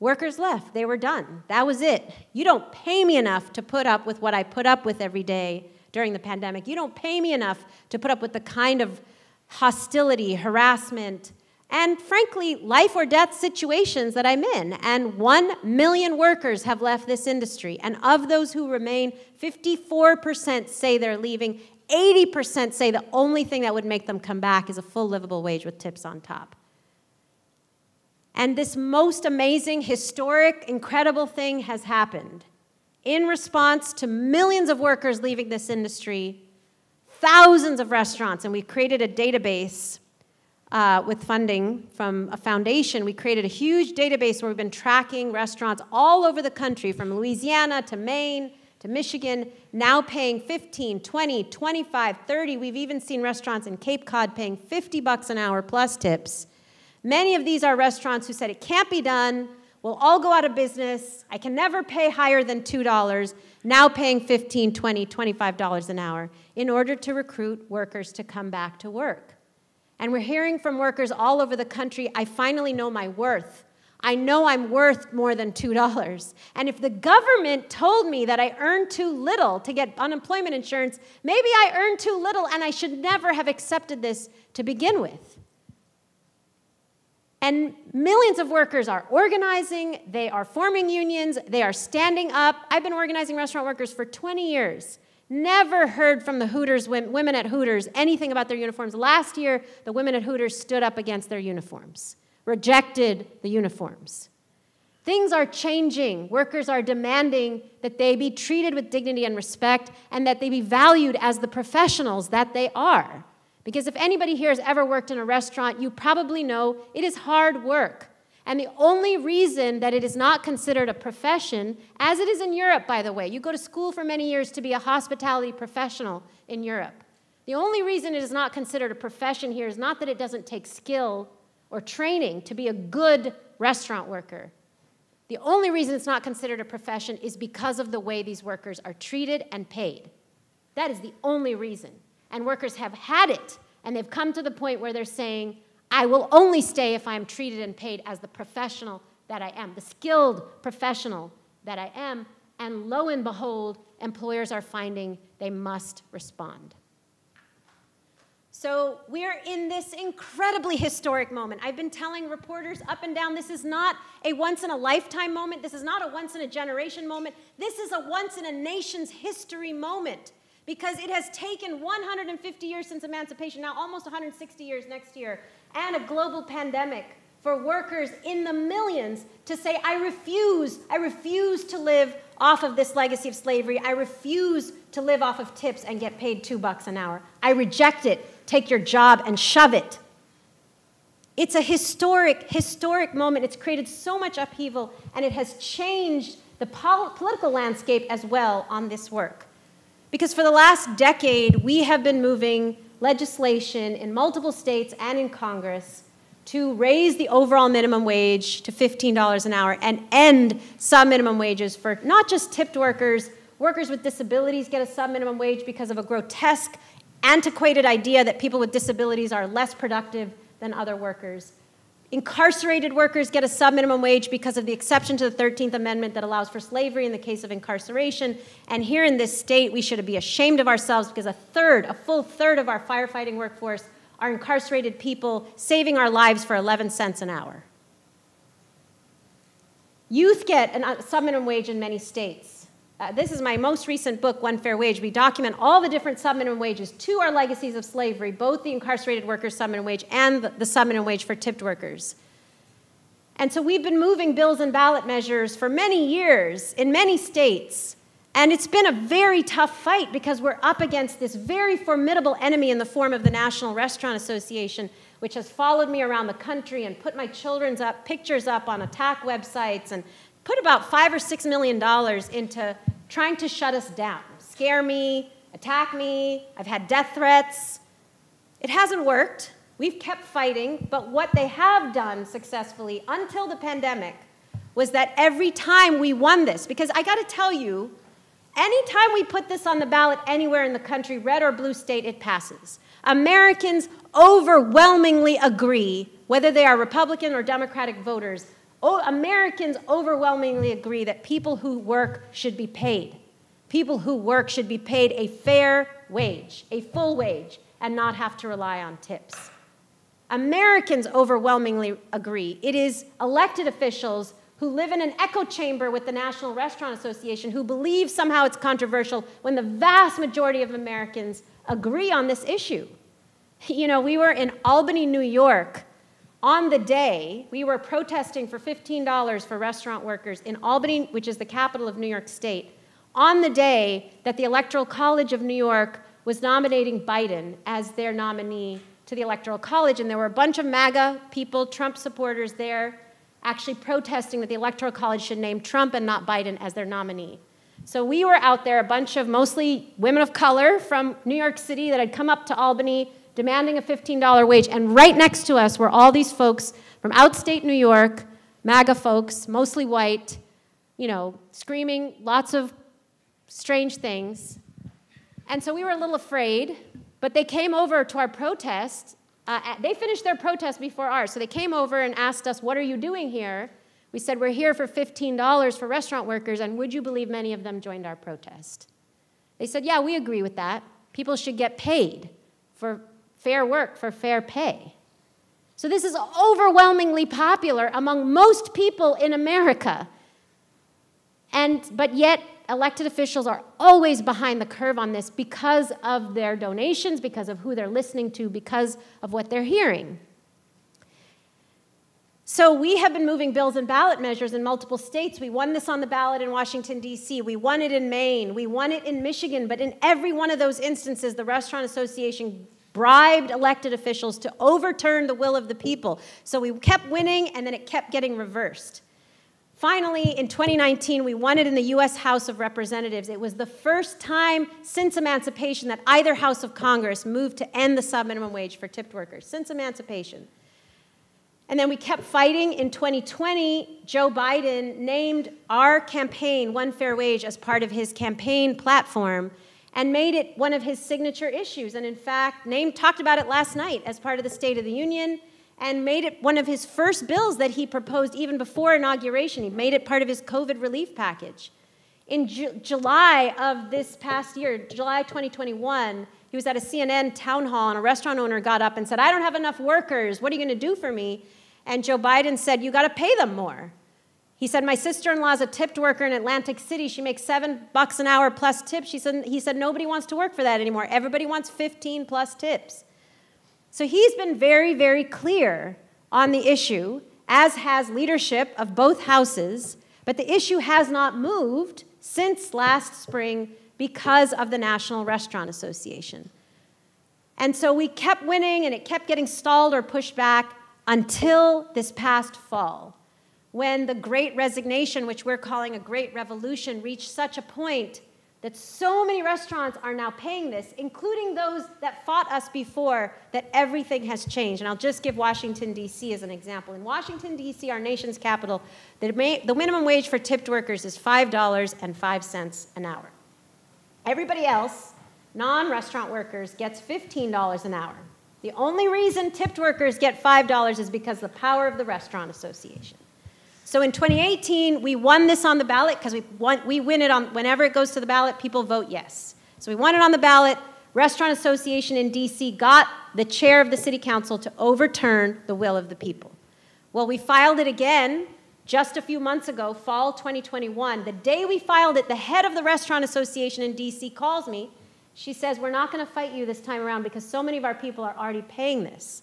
Workers left. They were done. That was it. You don't pay me enough to put up with what I put up with every day during the pandemic. You don't pay me enough to put up with the kind of hostility, harassment, and frankly, life or death situations that I'm in. And one million workers have left this industry. And of those who remain, 54% say they're leaving. 80% say the only thing that would make them come back is a full livable wage with tips on top. And this most amazing, historic, incredible thing has happened. In response to millions of workers leaving this industry, thousands of restaurants, and we created a database uh, with funding from a foundation. We created a huge database where we've been tracking restaurants all over the country, from Louisiana to Maine to Michigan, now paying 15, 20, 25, 30. We've even seen restaurants in Cape Cod paying 50 bucks an hour plus tips Many of these are restaurants who said it can't be done, we'll all go out of business, I can never pay higher than $2, now paying $15, $20, $25 an hour in order to recruit workers to come back to work. And we're hearing from workers all over the country, I finally know my worth. I know I'm worth more than $2. And if the government told me that I earned too little to get unemployment insurance, maybe I earned too little and I should never have accepted this to begin with. And millions of workers are organizing, they are forming unions, they are standing up. I've been organizing restaurant workers for 20 years. Never heard from the Hooters women at Hooters anything about their uniforms. Last year, the women at Hooters stood up against their uniforms, rejected the uniforms. Things are changing. Workers are demanding that they be treated with dignity and respect and that they be valued as the professionals that they are. Because if anybody here has ever worked in a restaurant, you probably know it is hard work. And the only reason that it is not considered a profession, as it is in Europe, by the way, you go to school for many years to be a hospitality professional in Europe. The only reason it is not considered a profession here is not that it doesn't take skill or training to be a good restaurant worker. The only reason it's not considered a profession is because of the way these workers are treated and paid. That is the only reason and workers have had it, and they've come to the point where they're saying, I will only stay if I'm treated and paid as the professional that I am, the skilled professional that I am. And lo and behold, employers are finding they must respond. So we're in this incredibly historic moment. I've been telling reporters up and down this is not a once in a lifetime moment. This is not a once in a generation moment. This is a once in a nation's history moment because it has taken 150 years since emancipation, now almost 160 years next year, and a global pandemic for workers in the millions to say, I refuse, I refuse to live off of this legacy of slavery. I refuse to live off of tips and get paid two bucks an hour. I reject it. Take your job and shove it. It's a historic, historic moment. It's created so much upheaval, and it has changed the pol- political landscape as well on this work. Because for the last decade, we have been moving legislation in multiple states and in Congress to raise the overall minimum wage to $15 an hour and end sub minimum wages for not just tipped workers, workers with disabilities get a sub minimum wage because of a grotesque, antiquated idea that people with disabilities are less productive than other workers. Incarcerated workers get a sub-minimum wage because of the exception to the 13th Amendment that allows for slavery in the case of incarceration. And here in this state, we should be ashamed of ourselves because a third, a full third of our firefighting workforce are incarcerated people saving our lives for 11 cents an hour. Youth get a sub-minimum wage in many states. Uh, this is my most recent book, One Fair Wage. We document all the different subminimum wages to our legacies of slavery, both the incarcerated workers' subminimum wage and the, the subminimum wage for tipped workers. And so we've been moving bills and ballot measures for many years in many states. And it's been a very tough fight because we're up against this very formidable enemy in the form of the National Restaurant Association, which has followed me around the country and put my children's up, pictures up on attack websites and put about five or six million dollars into trying to shut us down, scare me, attack me. I've had death threats. It hasn't worked. We've kept fighting, but what they have done successfully until the pandemic was that every time we won this, because I got to tell you, anytime we put this on the ballot anywhere in the country, red or blue state, it passes. Americans overwhelmingly agree, whether they are Republican or Democratic voters, Oh, Americans overwhelmingly agree that people who work should be paid. People who work should be paid a fair wage, a full wage, and not have to rely on tips. Americans overwhelmingly agree. It is elected officials who live in an echo chamber with the National Restaurant Association who believe somehow it's controversial when the vast majority of Americans agree on this issue. You know, we were in Albany, New York on the day we were protesting for $15 for restaurant workers in Albany, which is the capital of New York State, on the day that the Electoral College of New York was nominating Biden as their nominee to the Electoral College, and there were a bunch of MAGA people, Trump supporters there, actually protesting that the Electoral College should name Trump and not Biden as their nominee. So we were out there, a bunch of mostly women of color from New York City that had come up to Albany demanding a $15 wage. And right next to us were all these folks from outstate New York, MAGA folks, mostly white, you know, screaming lots of strange things. And so we were a little afraid but they came over to our protest. Uh, they finished their protest before ours. So they came over and asked us, What are you doing here? We said, We're here for $15 for restaurant workers. And would you believe many of them joined our protest? They said, Yeah, we agree with that. People should get paid for fair work, for fair pay. So this is overwhelmingly popular among most people in America. And, but yet, elected officials are always behind the curve on this because of their donations, because of who they're listening to, because of what they're hearing. So we have been moving bills and ballot measures in multiple states. We won this on the ballot in Washington, D.C. We won it in Maine. We won it in Michigan. But in every one of those instances, the Restaurant Association bribed elected officials to overturn the will of the people. So we kept winning, and then it kept getting reversed. Finally, in 2019, we won it in the US House of Representatives. It was the first time since emancipation that either House of Congress moved to end the subminimum wage for tipped workers, since emancipation. And then we kept fighting. In 2020, Joe Biden named our campaign, One Fair Wage, as part of his campaign platform and made it one of his signature issues. And in fact, talked about it last night as part of the State of the Union and made it one of his first bills that he proposed even before inauguration. He made it part of his COVID relief package. In Ju- July of this past year, July 2021, he was at a CNN town hall, and a restaurant owner got up and said, I don't have enough workers. What are you going to do for me? And Joe Biden said, You got to pay them more. He said, My sister in law is a tipped worker in Atlantic City. She makes seven bucks an hour plus tips. She said, he said, Nobody wants to work for that anymore. Everybody wants 15 plus tips. So he's been very, very clear on the issue, as has leadership of both houses, but the issue has not moved since last spring because of the National Restaurant Association. And so we kept winning and it kept getting stalled or pushed back until this past fall, when the great resignation, which we're calling a great revolution, reached such a point that so many restaurants are now paying this, including those that fought us before, that everything has changed. And I'll just give Washington, D.C. as an example. In Washington, D.C., our nation's capital, the, the minimum wage for tipped workers is $5.05 an hour. Everybody else, non restaurant workers, gets $15 an hour. The only reason tipped workers get $5 is because the power of the Restaurant Association. So in 2018, we won this on the ballot because we, we win it on, whenever it goes to the ballot, people vote yes. So we won it on the ballot. Restaurant Association in DC got the chair of the city council to overturn the will of the people. Well, we filed it again just a few months ago, fall 2021. The day we filed it, the head of the Restaurant Association in DC calls me. She says, We're not going to fight you this time around because so many of our people are already paying this.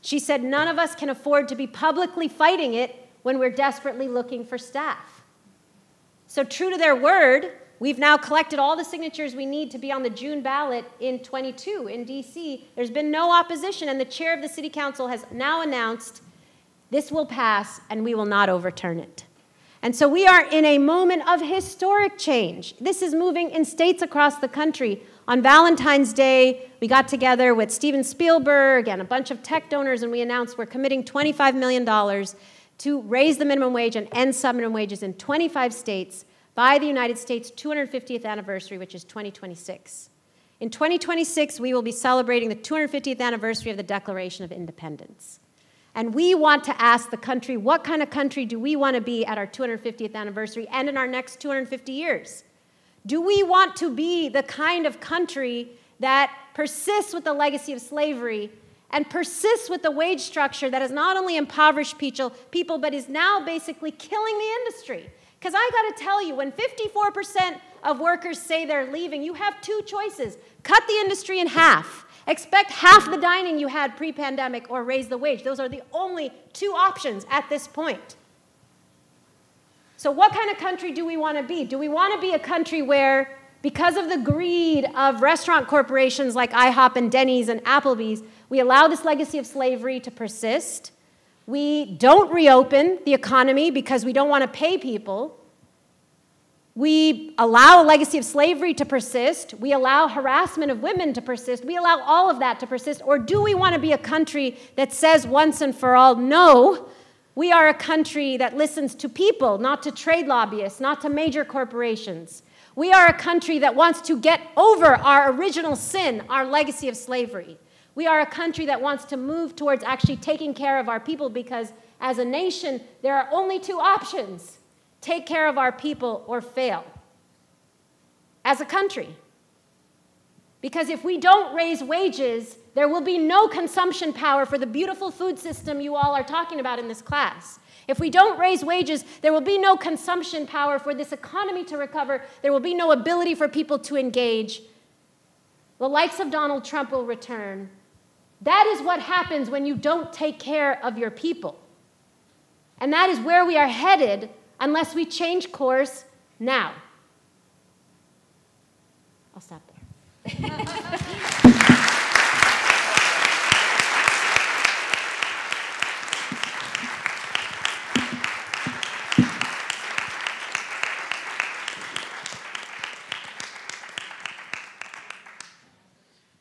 She said, None of us can afford to be publicly fighting it when we're desperately looking for staff. So, true to their word, we've now collected all the signatures we need to be on the June ballot in 22 in DC. There's been no opposition, and the chair of the city council has now announced this will pass and we will not overturn it. And so we are in a moment of historic change. This is moving in states across the country. On Valentine's Day, we got together with Steven Spielberg and a bunch of tech donors, and we announced we're committing $25 million to raise the minimum wage and end sub-minimum wages in 25 states by the United States 250th anniversary, which is 2026. In 2026, we will be celebrating the 250th anniversary of the Declaration of Independence. And we want to ask the country, what kind of country do we want to be at our 250th anniversary and in our next 250 years? Do we want to be the kind of country that persists with the legacy of slavery and persists with the wage structure that has not only impoverished people, but is now basically killing the industry. Because I got to tell you, when 54% of workers say they're leaving, you have two choices cut the industry in half. Expect half the dining you had pre pandemic or raise the wage. Those are the only two options at this point. So, what kind of country do we want to be? Do we want to be a country where, because of the greed of restaurant corporations like IHOP and Denny's and Applebee's, we allow this legacy of slavery to persist. We don't reopen the economy because we don't want to pay people. We allow a legacy of slavery to persist. We allow harassment of women to persist. We allow all of that to persist. Or do we want to be a country that says once and for all, no, we are a country that listens to people, not to trade lobbyists, not to major corporations. We are a country that wants to get over our original sin, our legacy of slavery. We are a country that wants to move towards actually taking care of our people because, as a nation, there are only two options take care of our people or fail as a country. Because if we don't raise wages, there will be no consumption power for the beautiful food system you all are talking about in this class. If we don't raise wages, there will be no consumption power for this economy to recover. There will be no ability for people to engage. The likes of Donald Trump will return. That is what happens when you don't take care of your people. And that is where we are headed unless we change course now. I'll stop there.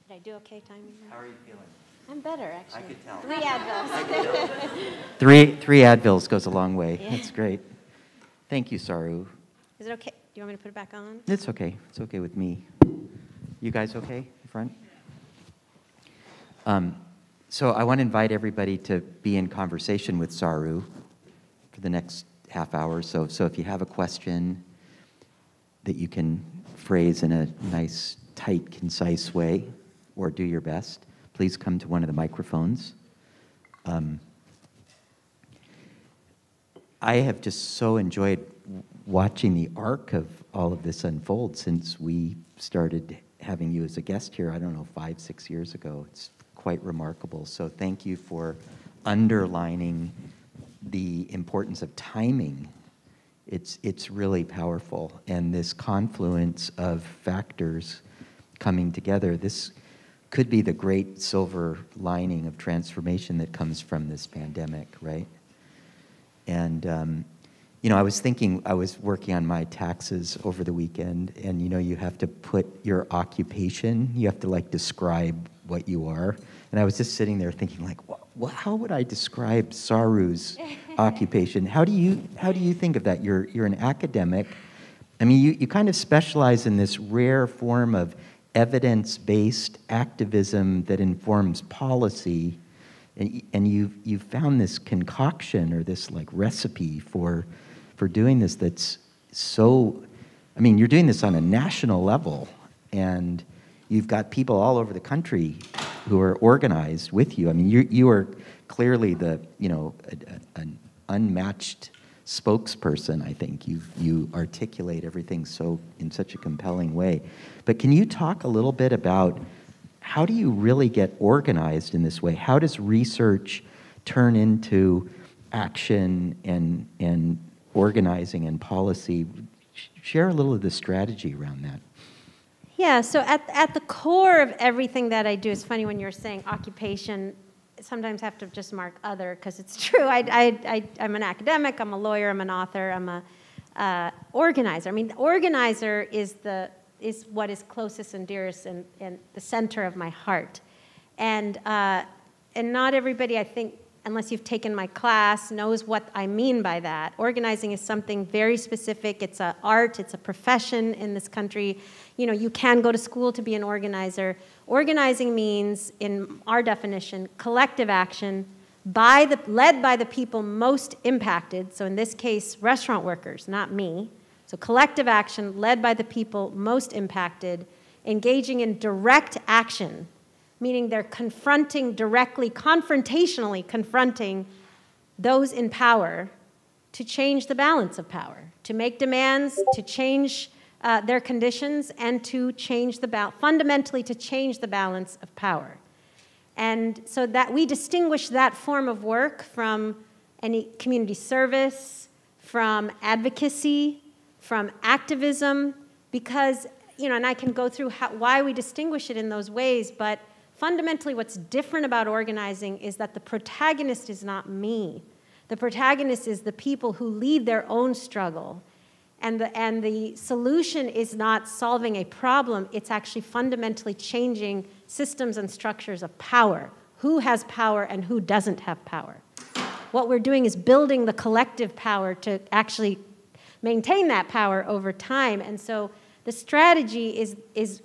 Did I do okay timing? How are you feeling? I'm better, actually. I could tell. Three Advils. Three, three Advils goes a long way. Yeah. That's great. Thank you, Saru. Is it okay? Do you want me to put it back on? It's okay. It's okay with me. You guys okay in front? Um, so I want to invite everybody to be in conversation with Saru for the next half hour. So, so if you have a question that you can phrase in a nice, tight, concise way, or do your best, please come to one of the microphones. Um, I have just so enjoyed watching the arc of all of this unfold since we started having you as a guest here, I don't know, five, six years ago. It's quite remarkable. So thank you for underlining the importance of timing. It's, it's really powerful. And this confluence of factors coming together, this could be the great silver lining of transformation that comes from this pandemic, right? And, um, you know, I was thinking, I was working on my taxes over the weekend, and, you know, you have to put your occupation, you have to, like, describe what you are. And I was just sitting there thinking, like, what, how would I describe Saru's occupation? How do you, how do you think of that? You're, you're an academic. I mean, you, you kind of specialize in this rare form of evidence based activism that informs policy and, and you've, you've found this concoction or this like recipe for, for doing this that's so, I mean, you're doing this on a national level, and you've got people all over the country who are organized with you. I mean, you, you are clearly the, you know, an unmatched spokesperson, I think. You, you articulate everything so in such a compelling way. But can you talk a little bit about how do you really get organized in this way? How does research turn into action and, and organizing and policy. Share a little of the strategy around that. Yeah, so at, at the core of everything that I do, it's funny when you're saying occupation, sometimes have to just mark other because it's true. I, I'm an academic, I'm a lawyer, I'm an author, I'm a uh, organizer. I mean, organizer is, the, is what is closest and dearest and, and the center of my heart. And, uh, and not everybody, I think, unless you've taken my class, knows what I mean by that. Organizing is something very specific. It's an art, it's a profession in this country. You know, you can go to school to be an organizer. Organizing means, in our definition, collective action by the, led by the people most impacted. So in this case, restaurant workers, not me. So collective action led by the people most impacted, engaging in direct action meaning they're confronting directly, confrontationally confronting those in power to change the balance of power, to make demands, to change uh, their conditions, and to change the balance, fundamentally to change the balance of power. And so that we distinguish that form of work from any community service, from advocacy, from activism, because, you know, and I can go through how, why we distinguish it in those ways, but fundamentally, what's different about organizing is that the protagonist is not me. The protagonist is the people who lead their own struggle. And the, and the solution is not solving a problem, it's actually fundamentally changing systems and structures of power. Who has power and who doesn't have power? What we're doing is building the collective power to actually maintain that power over time. And so the strategy is, is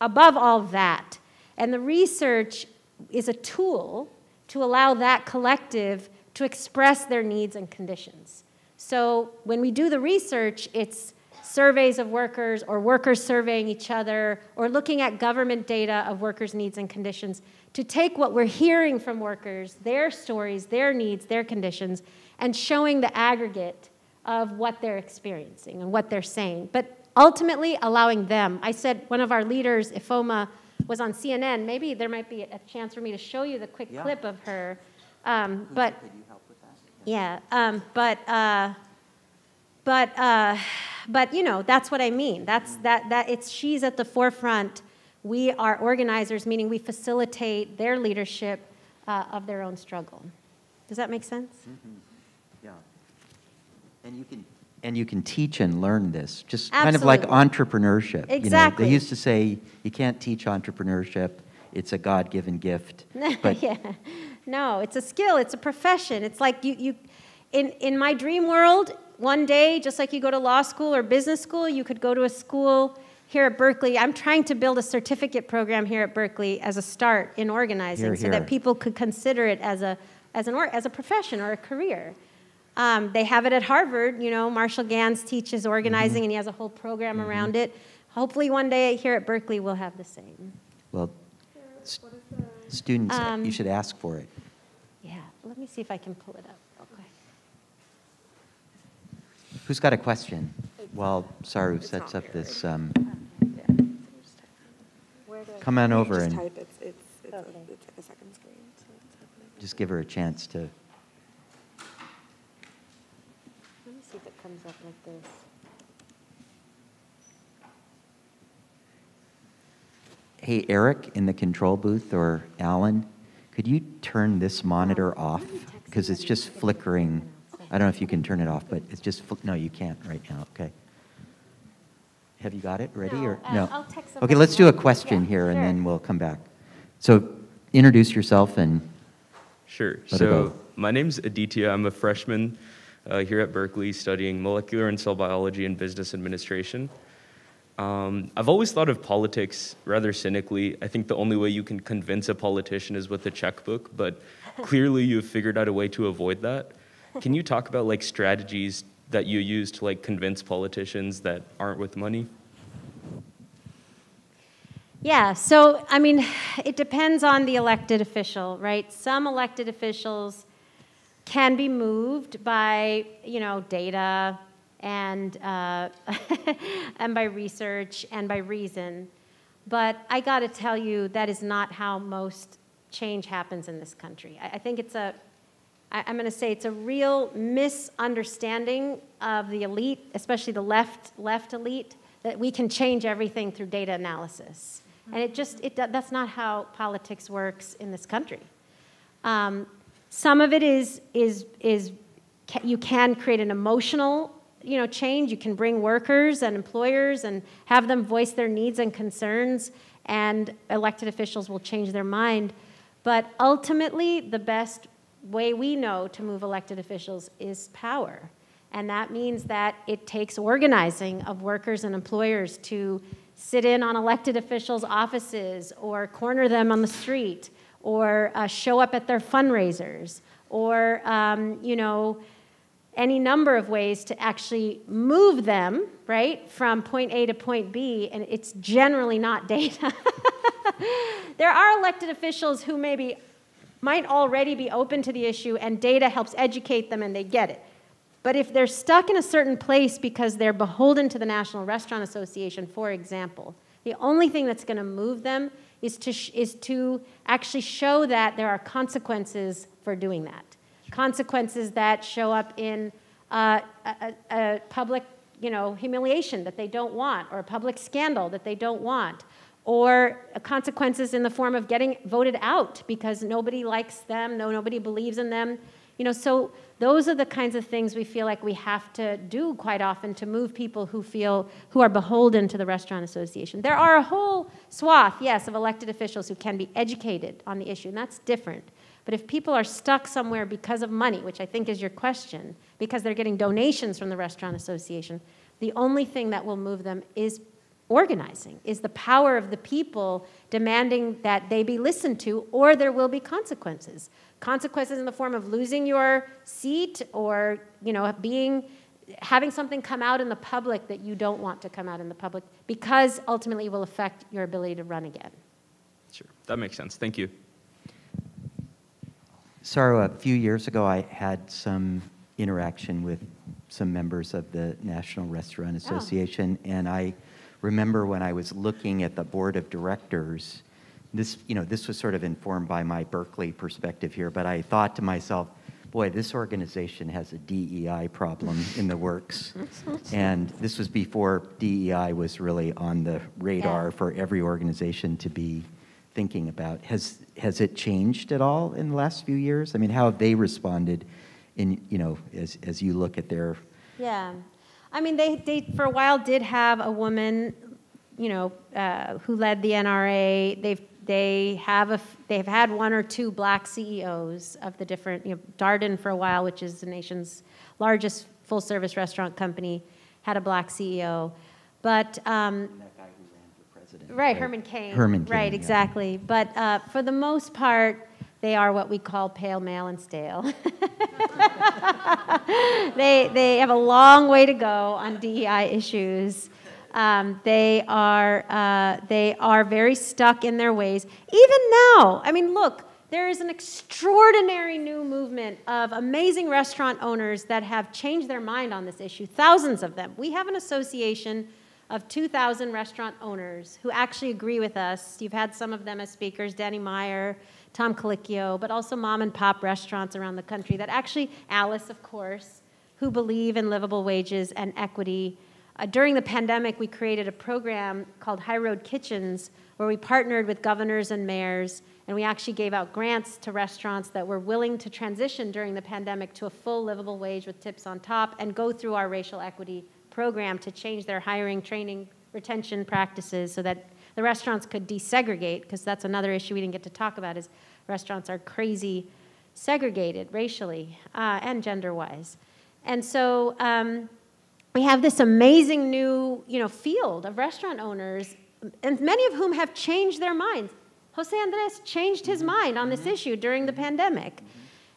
above all that and the research is a tool to allow that collective to express their needs and conditions. So when we do the research, it's surveys of workers or workers surveying each other or looking at government data of workers' needs and conditions to take what we're hearing from workers, their stories, their needs, their conditions, and showing the aggregate of what they're experiencing and what they're saying. But ultimately allowing them. I said one of our leaders, Ifoma, was on CNN. Maybe there might be a chance for me to show you the quick yeah. clip of her. Um, but yeah, um, but uh, but uh, but you know that's what I mean. That's mm-hmm. that that it's she's at the forefront. We are organizers, meaning we facilitate their leadership uh, of their own struggle. Does that make sense? Mm-hmm. Yeah. And you can and you can teach and learn this, just Absolutely. kind of like entrepreneurship. Exactly. You know, they used to say you can't teach entrepreneurship; it's a God-given gift. But yeah, no, it's a skill. It's a profession. It's like you, you, in in my dream world, one day, just like you go to law school or business school, you could go to a school here at Berkeley. I'm trying to build a certificate program here at Berkeley as a start in organizing, here, here. so that people could consider it as a as an or, as a profession or a career. Um, they have it at Harvard. You know, Marshall Ganz teaches organizing, mm-hmm. and he has a whole program mm-hmm. around it. Hopefully, one day here at Berkeley, we'll have the same. Well, st- students, um, you should ask for it. Yeah, let me see if I can pull it up. Okay. Who's got a question? Well, Saru sets up this. Um, come on over and type. It's, it's, it's, okay. a, it's a second screen. So just give her a chance to. Let me see if it comes up like this. Hey, Eric in the control booth or Alan, could you turn this monitor off? Because it's just flickering. I don't know if you can turn it off, but it's just, no, you can't right now. Okay. Have you got it ready no, or uh, no? text okay, let's do a question yeah, here sure. and then we'll come back. So introduce yourself and. Sure. So my name's Aditya. I'm a freshman uh, here at Berkeley studying molecular and cell biology and business administration. Um, I've always thought of politics rather cynically. I think the only way you can convince a politician is with a checkbook, but clearly you've figured out a way to avoid that. Can you talk about like strategies that you use to like convince politicians that aren't with money? Yeah, so I mean, it depends on the elected official, right? Some elected officials can be moved by, you know, data and, uh, and by research and by reason. But I got to tell you, that is not how most change happens in this country. I, I think it's a, I, I'm going to say it's a real misunderstanding of the elite, especially the left left elite, that we can change everything through data analysis. And it just it that's not how politics works in this country. Um, some of it is is is you can create an emotional you know change. You can bring workers and employers and have them voice their needs and concerns, and elected officials will change their mind. But ultimately, the best way we know to move elected officials is power. And that means that it takes organizing of workers and employers to sit in on elected officials' offices or corner them on the street or uh, show up at their fundraisers or, um, you know, any number of ways to actually move them, right, from point A to point B, and it's generally not data. there are elected officials who maybe might already be open to the issue, and data helps educate them and they get it. But if they're stuck in a certain place because they're beholden to the National Restaurant Association, for example, the only thing that's going to move them is to, is to actually show that there are consequences for doing that. Consequences that show up in uh, a, a public you know, humiliation that they don't want, or a public scandal that they don't want, or consequences in the form of getting voted out because nobody likes them, no, nobody believes in them. You know, so those are the kinds of things we feel like we have to do quite often to move people who feel who are beholden to the restaurant association. There are a whole swath, yes, of elected officials who can be educated on the issue, and that's different. But if people are stuck somewhere because of money, which I think is your question, because they're getting donations from the restaurant association, the only thing that will move them is organizing, is the power of the people demanding that they be listened to, or there will be consequences consequences in the form of losing your seat or you know being having something come out in the public that you don't want to come out in the public because ultimately it will affect your ability to run again. Sure, that makes sense. Thank you. Saru, a few years ago I had some interaction with some members of the National Restaurant oh. Association, oh. and I remember when I was looking at the board of directors this, you know, this was sort of informed by my Berkeley perspective here, but I thought to myself, boy, this organization has a DEI problem in the works. and this was before DEI was really on the radar yeah. for every organization to be thinking about. Has, has it changed at all in the last few years? I mean, how have they responded in, you know, as, as you look at their... Yeah. I mean, they, they for a while did have a woman, you know, uh, who led the NRA. They've they have a, they've had one or two black CEOs of the different, you know, Darden for a while, which is the nation's largest full service restaurant company, had a black CEO. But um, right, right, Herman Cain. Herman Cain. Right, yeah. exactly. But uh, for the most part, they are what we call pale, male, and stale. they, they have a long way to go on DEI issues. Um, they, are, uh, they are very stuck in their ways. Even now, I mean, look, there is an extraordinary new movement of amazing restaurant owners that have changed their mind on this issue, thousands of them. We have an association of 2,000 restaurant owners who actually agree with us. You've had some of them as speakers, Danny Meyer, Tom Colicchio, but also mom and pop restaurants around the country that actually, Alice, of course, who believe in livable wages and equity uh, during the pandemic, we created a program called High Road Kitchens, where we partnered with governors and mayors, and we actually gave out grants to restaurants that were willing to transition during the pandemic to a full livable wage with tips on top and go through our racial equity program to change their hiring, training, retention practices so that the restaurants could desegregate, because that's another issue we didn't get to talk about is restaurants are crazy segregated racially uh, and gender-wise. And so um, we have this amazing new you know, field of restaurant owners, and many of whom have changed their minds. Jose Andres changed his mm-hmm. mind on this mm-hmm. issue during the pandemic.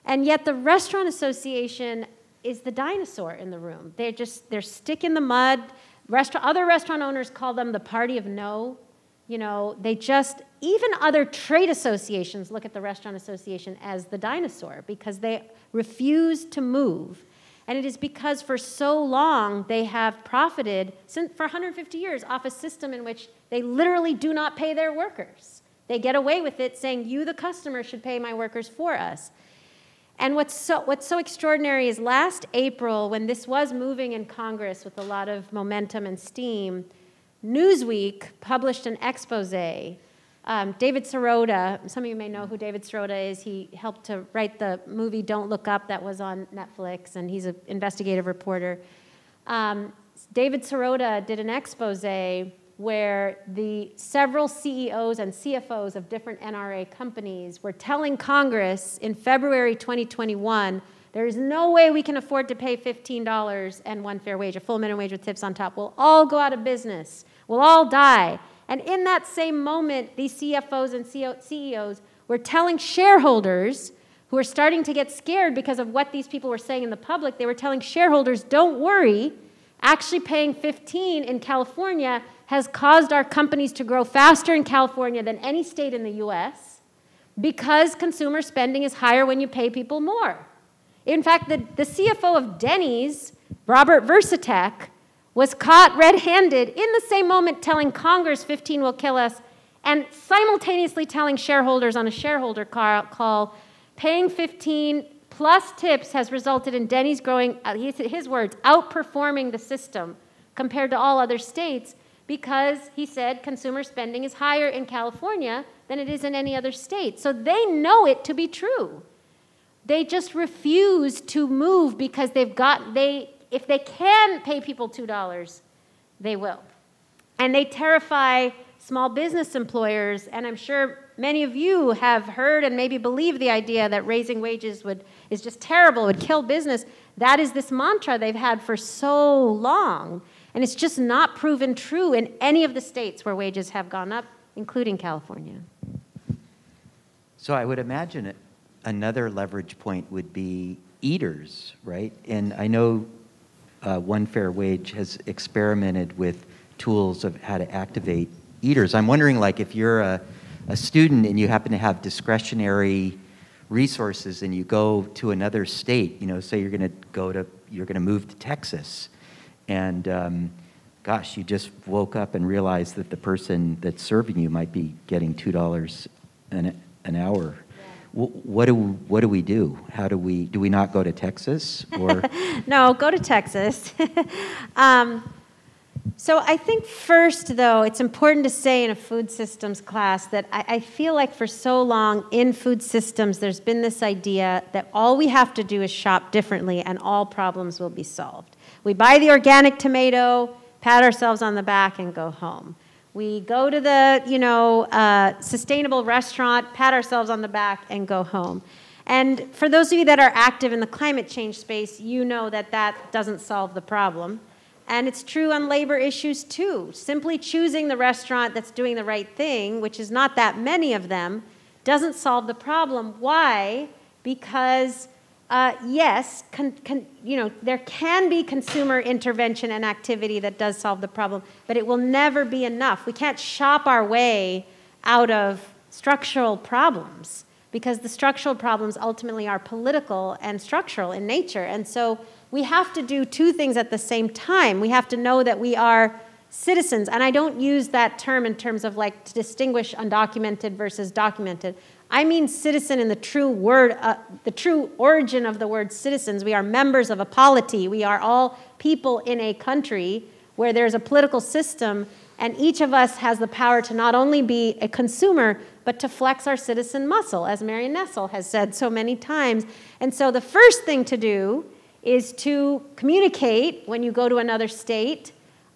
And yet the Restaurant Association is the dinosaur in the room. They're just, they're stick in the mud. Restaurant, other restaurant owners call them the party of no. You know, they just, even other trade associations look at the Restaurant Association as the dinosaur because they refuse to move and it is because for so long they have profited since, for 150 years off a system in which they literally do not pay their workers. They get away with it saying, you, the customer, should pay my workers for us. And what's so, what's so extraordinary is last April, when this was moving in Congress with a lot of momentum and steam, Newsweek published an expose. Um, David Sirota, some of you may know who David Sirota is. He helped to write the movie Don't Look Up that was on Netflix, and he's an investigative reporter. Um, David Sirota did an expose where the several CEOs and CFOs of different NRA companies were telling Congress in February 2021 there is no way we can afford to pay $15 and one fair wage, a full minimum wage with tips on top. We'll all go out of business. We'll all die. And in that same moment, these CFOs and CEOs were telling shareholders who are starting to get scared because of what these people were saying in the public, they were telling shareholders, don't worry, actually paying 15 in California has caused our companies to grow faster in California than any state in the US because consumer spending is higher when you pay people more. In fact, the, the CFO of Denny's, Robert Verostek, was caught red handed in the same moment telling Congress 15 will kill us and simultaneously telling shareholders on a shareholder call paying 15 plus tips has resulted in Denny's growing, uh, his words, outperforming the system compared to all other states because he said consumer spending is higher in California than it is in any other state. So they know it to be true. They just refuse to move because they've got they if they can pay people $2, they will. And they terrify small business employers and I'm sure many of you have heard and maybe believe the idea that raising wages would is just terrible, would kill business. That is this mantra they've had for so long. And it's just not proven true in any of the states where wages have gone up, including California. So I would imagine it, another leverage point would be eaters, right? And I know uh, One Fair Wage has experimented with tools of how to activate eaters. I'm wondering, like, if you're a, a student and you happen to have discretionary resources and you go to another state, you know, say you're going to go to, you're going to move to Texas and um, gosh, you just woke up and realized that the person that's serving you might be getting two dollars an an hour. Yeah. What do what do we do? How do we do we not go to Texas or? no, go to Texas. um, so I think first, though, it's important to say in a food systems class that I, I, feel like for so long in food systems, there's been this idea that all we have to do is shop differently and all problems will be solved. We buy the organic tomato, pat ourselves on the back, and go home. We go to the, you know, uh, sustainable restaurant, pat ourselves on the back, and go home. And for those of you that are active in the climate change space, you know that that doesn't solve the problem. And it's true on labor issues too. Simply choosing the restaurant that's doing the right thing, which is not that many of them, doesn't solve the problem. Why? Because uh, yes, con, con, you know, there can be consumer intervention and activity that does solve the problem, but it will never be enough. We can't shop our way out of structural problems because the structural problems ultimately are political and structural in nature. And so we have to do two things at the same time. We have to know that we are citizens, and I don't use that term in terms of like to distinguish undocumented versus documented. I mean citizen in the true word, uh, the true origin of the word citizens. We are members of a polity. We are all people in a country where there's a political system, and each of us has the power to not only be a consumer, but to flex our citizen muscle, as Marion Nestle has said so many times. And so the first thing to do is to communicate when you go to another state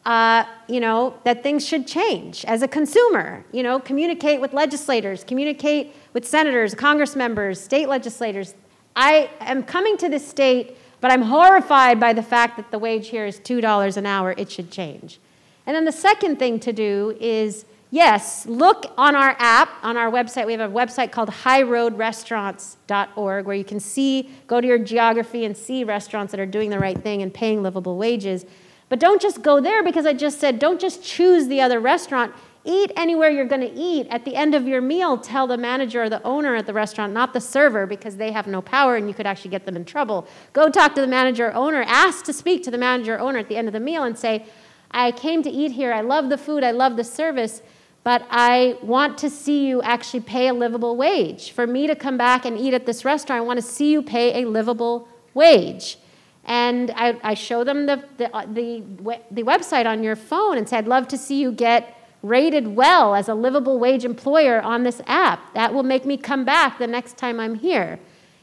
uh, you know, that things should change as a consumer. You know, communicate with legislators, communicate with senators, congress members, state legislators. I am coming to this state, but I'm horrified by the fact that the wage here is $2 an hour. It should change. And then the second thing to do is yes, look on our app, on our website. We have a website called highroadrestaurants.org where you can see, go to your geography and see restaurants that are doing the right thing and paying livable wages. But don't just go there because I just said, don't just choose the other restaurant. Eat anywhere you're going to eat. At the end of your meal, tell the manager or the owner at the restaurant, not the server, because they have no power and you could actually get them in trouble. Go talk to the manager or owner. Ask to speak to the manager or owner at the end of the meal and say, I came to eat here. I love the food. I love the service. But I want to see you actually pay a livable wage. For me to come back and eat at this restaurant, I want to see you pay a livable wage. And I, I show them the, the, uh, the, the website on your phone and say, I'd love to see you get rated well as a livable wage employer on this app. That will make me come back the next time I'm here.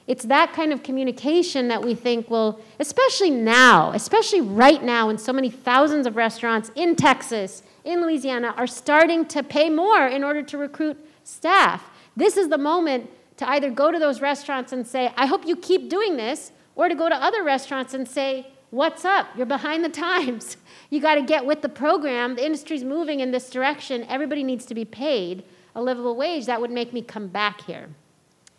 It's that kind of communication that we think will, especially now, especially right now, in so many thousands of restaurants in Texas, in Louisiana, are starting to pay more in order to recruit staff. This is the moment to either go to those restaurants and say, I hope you keep doing this, or to go to other restaurants and say, What's up? You're behind the times. You got to get with the program. The industry's moving in this direction. Everybody needs to be paid a livable wage. That would make me come back here.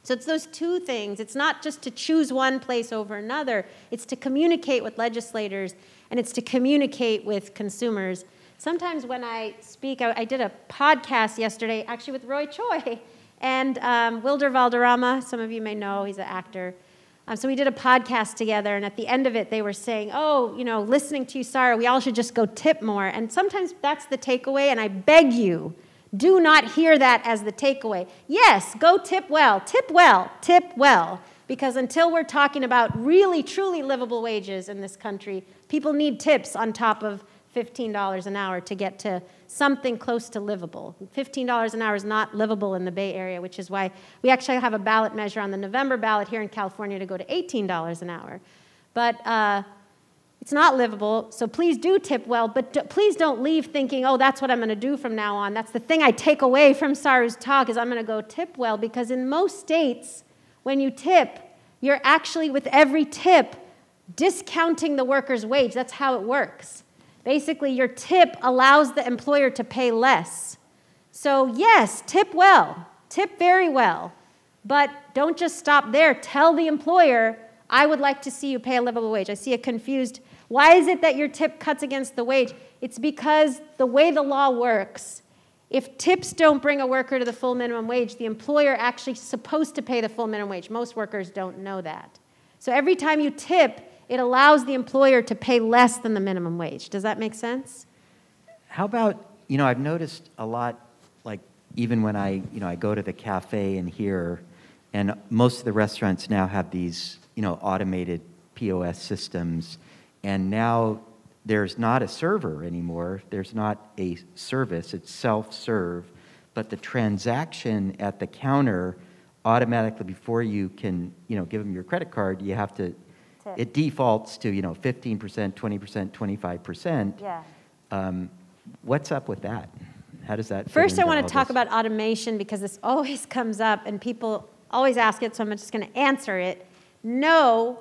So it's those two things. It's not just to choose one place over another, it's to communicate with legislators and it's to communicate with consumers. Sometimes when I speak, I, I did a podcast yesterday actually with Roy Choi and um, Wilmer Valderrama. Some of you may know, he's an actor. Um, so we did a podcast together, and at the end of it, they were saying, Oh, you know, listening to you, Saru, we all should just go tip more. And sometimes that's the takeaway, and I beg you do not hear that as the takeaway. Yes, go tip well, tip well, tip well. Because until we're talking about really, truly livable wages in this country, people need tips on top of $15 an hour to get to something close to livable. $15 an hour is not livable in the Bay Area, which is why we actually have a ballot measure on the November ballot here in California to go to $18 an hour. But uh, it's not livable, so please do tip well, but do, please don't leave thinking, oh, that's what I'm going to do from now on. That's the thing I take away from Saru's talk is I'm going to go tip well, because in most states, when you tip, you're actually, with every tip, discounting the worker's wage. That's how it works. Basically, your tip allows the employer to pay less. So, yes, tip well, tip very well, but don't just stop there. Tell the employer, I would like to see you pay a livable wage. I see a confused why is it that your tip cuts against the wage? It's because the way the law works, if tips don't bring a worker to the full minimum wage, the employer actually supposed to pay the full minimum wage. Most workers don't know that. So every time you tip, it allows the employer to pay less than the minimum wage. Does that make sense? How about, you know, I've noticed a lot, like even when I, you know, I go to the cafe in here, and most of the restaurants now have these, you know, automated POS systems and now there's not a server anymore. There's not a service. It's self-serve. But the transaction at the counter automatically before you can, you know, give them your credit card, you have to, Tip. it defaults to, you know, 15%, 20%, 25%. Yeah. Um, what's up with that? How does that First, I want to talk this? about automation because this always comes up and people always ask it, so I'm just going to answer it. No,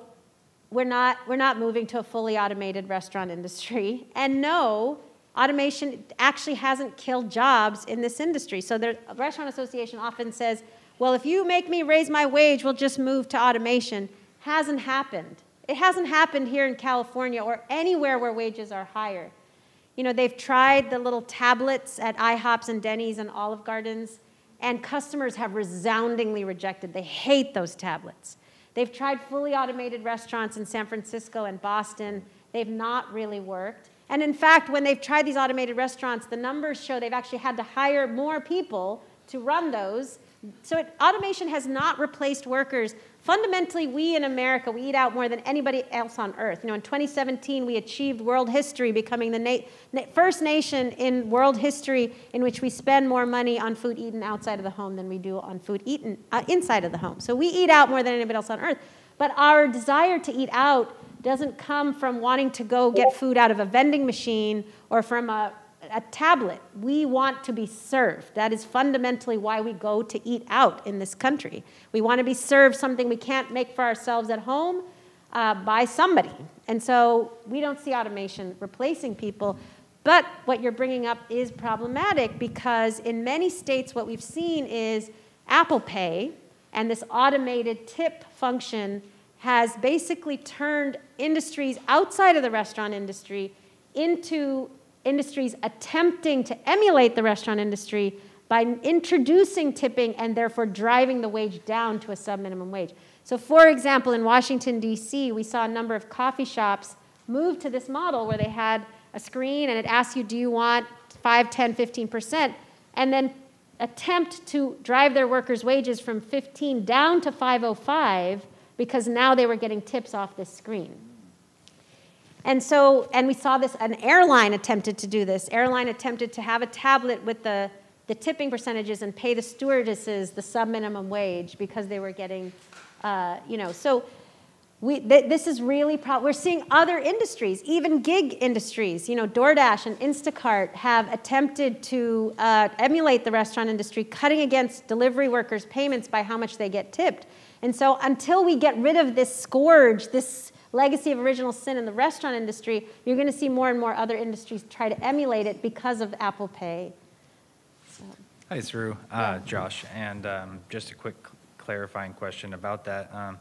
we're not, we're not moving to a fully automated restaurant industry. And no, automation actually hasn't killed jobs in this industry. So the Restaurant Association often says, well, if you make me raise my wage, we'll just move to automation. Hasn't happened. It hasn't happened here in California or anywhere where wages are higher. You know, they've tried the little tablets at IHOPs and Denny's and Olive Gardens, and customers have resoundingly rejected. They hate those tablets. They've tried fully automated restaurants in San Francisco and Boston. They've not really worked. And in fact, when they've tried these automated restaurants, the numbers show they've actually had to hire more people to run those. So it, automation has not replaced workers Fundamentally, we in America, we eat out more than anybody else on earth. You know, in 2017, we achieved world history, becoming the na na first nation in world history in which we spend more money on food eaten outside of the home than we do on food eaten uh, inside of the home. So we eat out more than anybody else on earth. But our desire to eat out doesn't come from wanting to go get food out of a vending machine or from a a tablet. We want to be served. That is fundamentally why we go to eat out in this country. We want to be served something we can't make for ourselves at home uh, by somebody. And so we don't see automation replacing people. But what you're bringing up is problematic because in many states, what we've seen is Apple Pay and this automated tip function has basically turned industries outside of the restaurant industry into industries attempting to emulate the restaurant industry by introducing tipping and therefore driving the wage down to a sub-minimum wage. So for example, in Washington, D.C., we saw a number of coffee shops move to this model where they had a screen and it asked you, do you want 5, 10, 15%? and then attempt to drive their workers' wages from 15 down to 505 because now they were getting tips off this screen. And so, and we saw this, an airline attempted to do this. Airline attempted to have a tablet with the, the tipping percentages and pay the stewardesses the sub-minimum wage because they were getting, uh, you know, so we, th this is really, pro we're seeing other industries, even gig industries, you know, DoorDash and Instacart have attempted to uh, emulate the restaurant industry, cutting against delivery workers' payments by how much they get tipped. And so until we get rid of this scourge, this legacy of original sin in the restaurant industry, you're going to see more and more other industries try to emulate it because of Apple Pay. So. Hi, it's Rue, uh, Josh, and um, just a quick clarifying question about that. Um,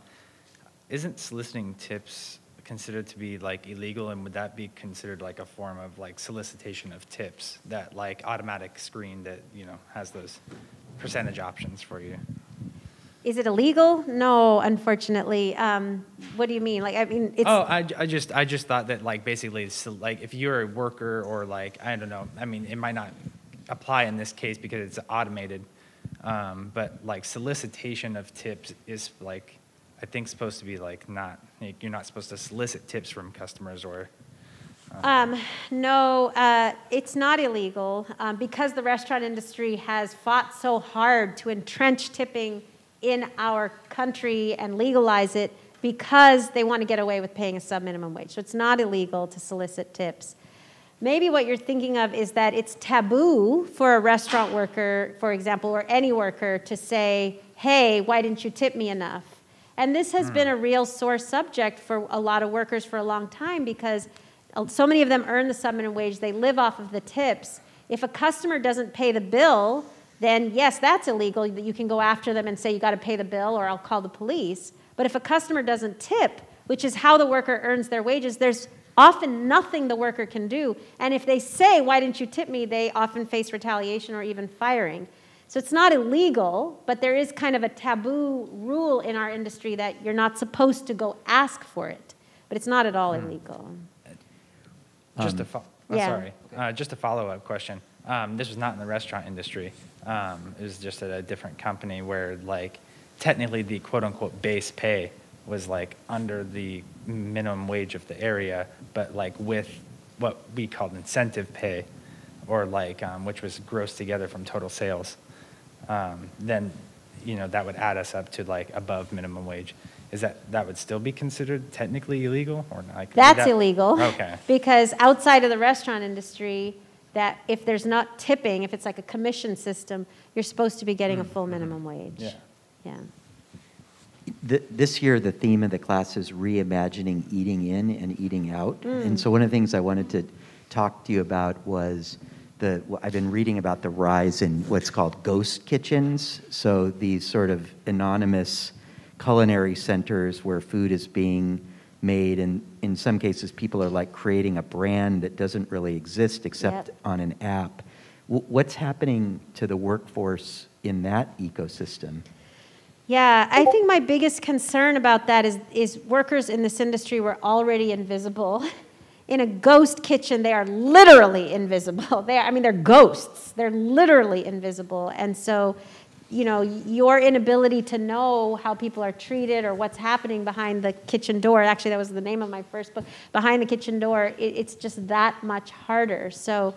isn't soliciting tips considered to be like illegal, and would that be considered like a form of like solicitation of tips? That like automatic screen that you know has those percentage options for you. Is it illegal? No, unfortunately. Um, what do you mean? Like, I mean, it's. Oh, I, I just I just thought that like basically so, like if you're a worker or like I don't know. I mean, it might not apply in this case because it's automated, um, but like solicitation of tips is like I think supposed to be like not like, you're not supposed to solicit tips from customers or. Um, no, uh, it's not illegal um, because the restaurant industry has fought so hard to entrench tipping in our country and legalize it because they want to get away with paying a sub minimum wage. So it's not illegal to solicit tips. Maybe what you're thinking of is that it's taboo for a restaurant worker, for example, or any worker to say, hey, why didn't you tip me enough? And this has hmm. been a real sore subject for a lot of workers for a long time because uh, so many of them earn the sub minimum wage, they live off of the tips. If a customer doesn't pay the bill, then yes, that's illegal. That you can go after them and say, you got to pay the bill or I'll call the police. But if a customer doesn't tip, which is how the worker earns their wages, there's often nothing the worker can do. And if they say, why didn't you tip me, they often face retaliation or even firing. So it's not illegal, but there is kind of a taboo rule in our industry that you're not supposed to go ask for it. But it's not at all Hmm. illegal. Just a Um, fo- oh, yeah. sorry, uh, just a follow-up question. Um, this was not in the restaurant industry. Um, it was just at a different company where, like, technically the quote-unquote base pay was like under the minimum wage of the area, but like with what we called incentive pay, or like um, which was grossed together from total sales. Um, then, you know, that would add us up to like above minimum wage. Is that that would still be considered technically illegal or not? Like, That's that- illegal. Okay. Because outside of the restaurant industry, that if there's not tipping, if it's like a commission system, you're supposed to be getting a full minimum wage. Yeah. Yeah. Th- This year, the theme of the class is reimagining eating in and eating out. Mm. And so one of the things I wanted to talk to you about was the, I've been reading about the rise in what's called ghost kitchens. So these sort of anonymous culinary centers where food is being made, and in some cases, people are like creating a brand that doesn't really exist except Yep. on an app. Wh- What's happening to the workforce in that ecosystem? Yeah, I think my biggest concern about that is, is workers in this industry were already invisible. In a ghost kitchen, they are literally invisible. They are, I mean, they're ghosts. They're literally invisible. And so, you know, your inability to know how people are treated or what's happening behind the kitchen door, actually, that was the name of my first book, behind the kitchen door, it, it's just that much harder. So,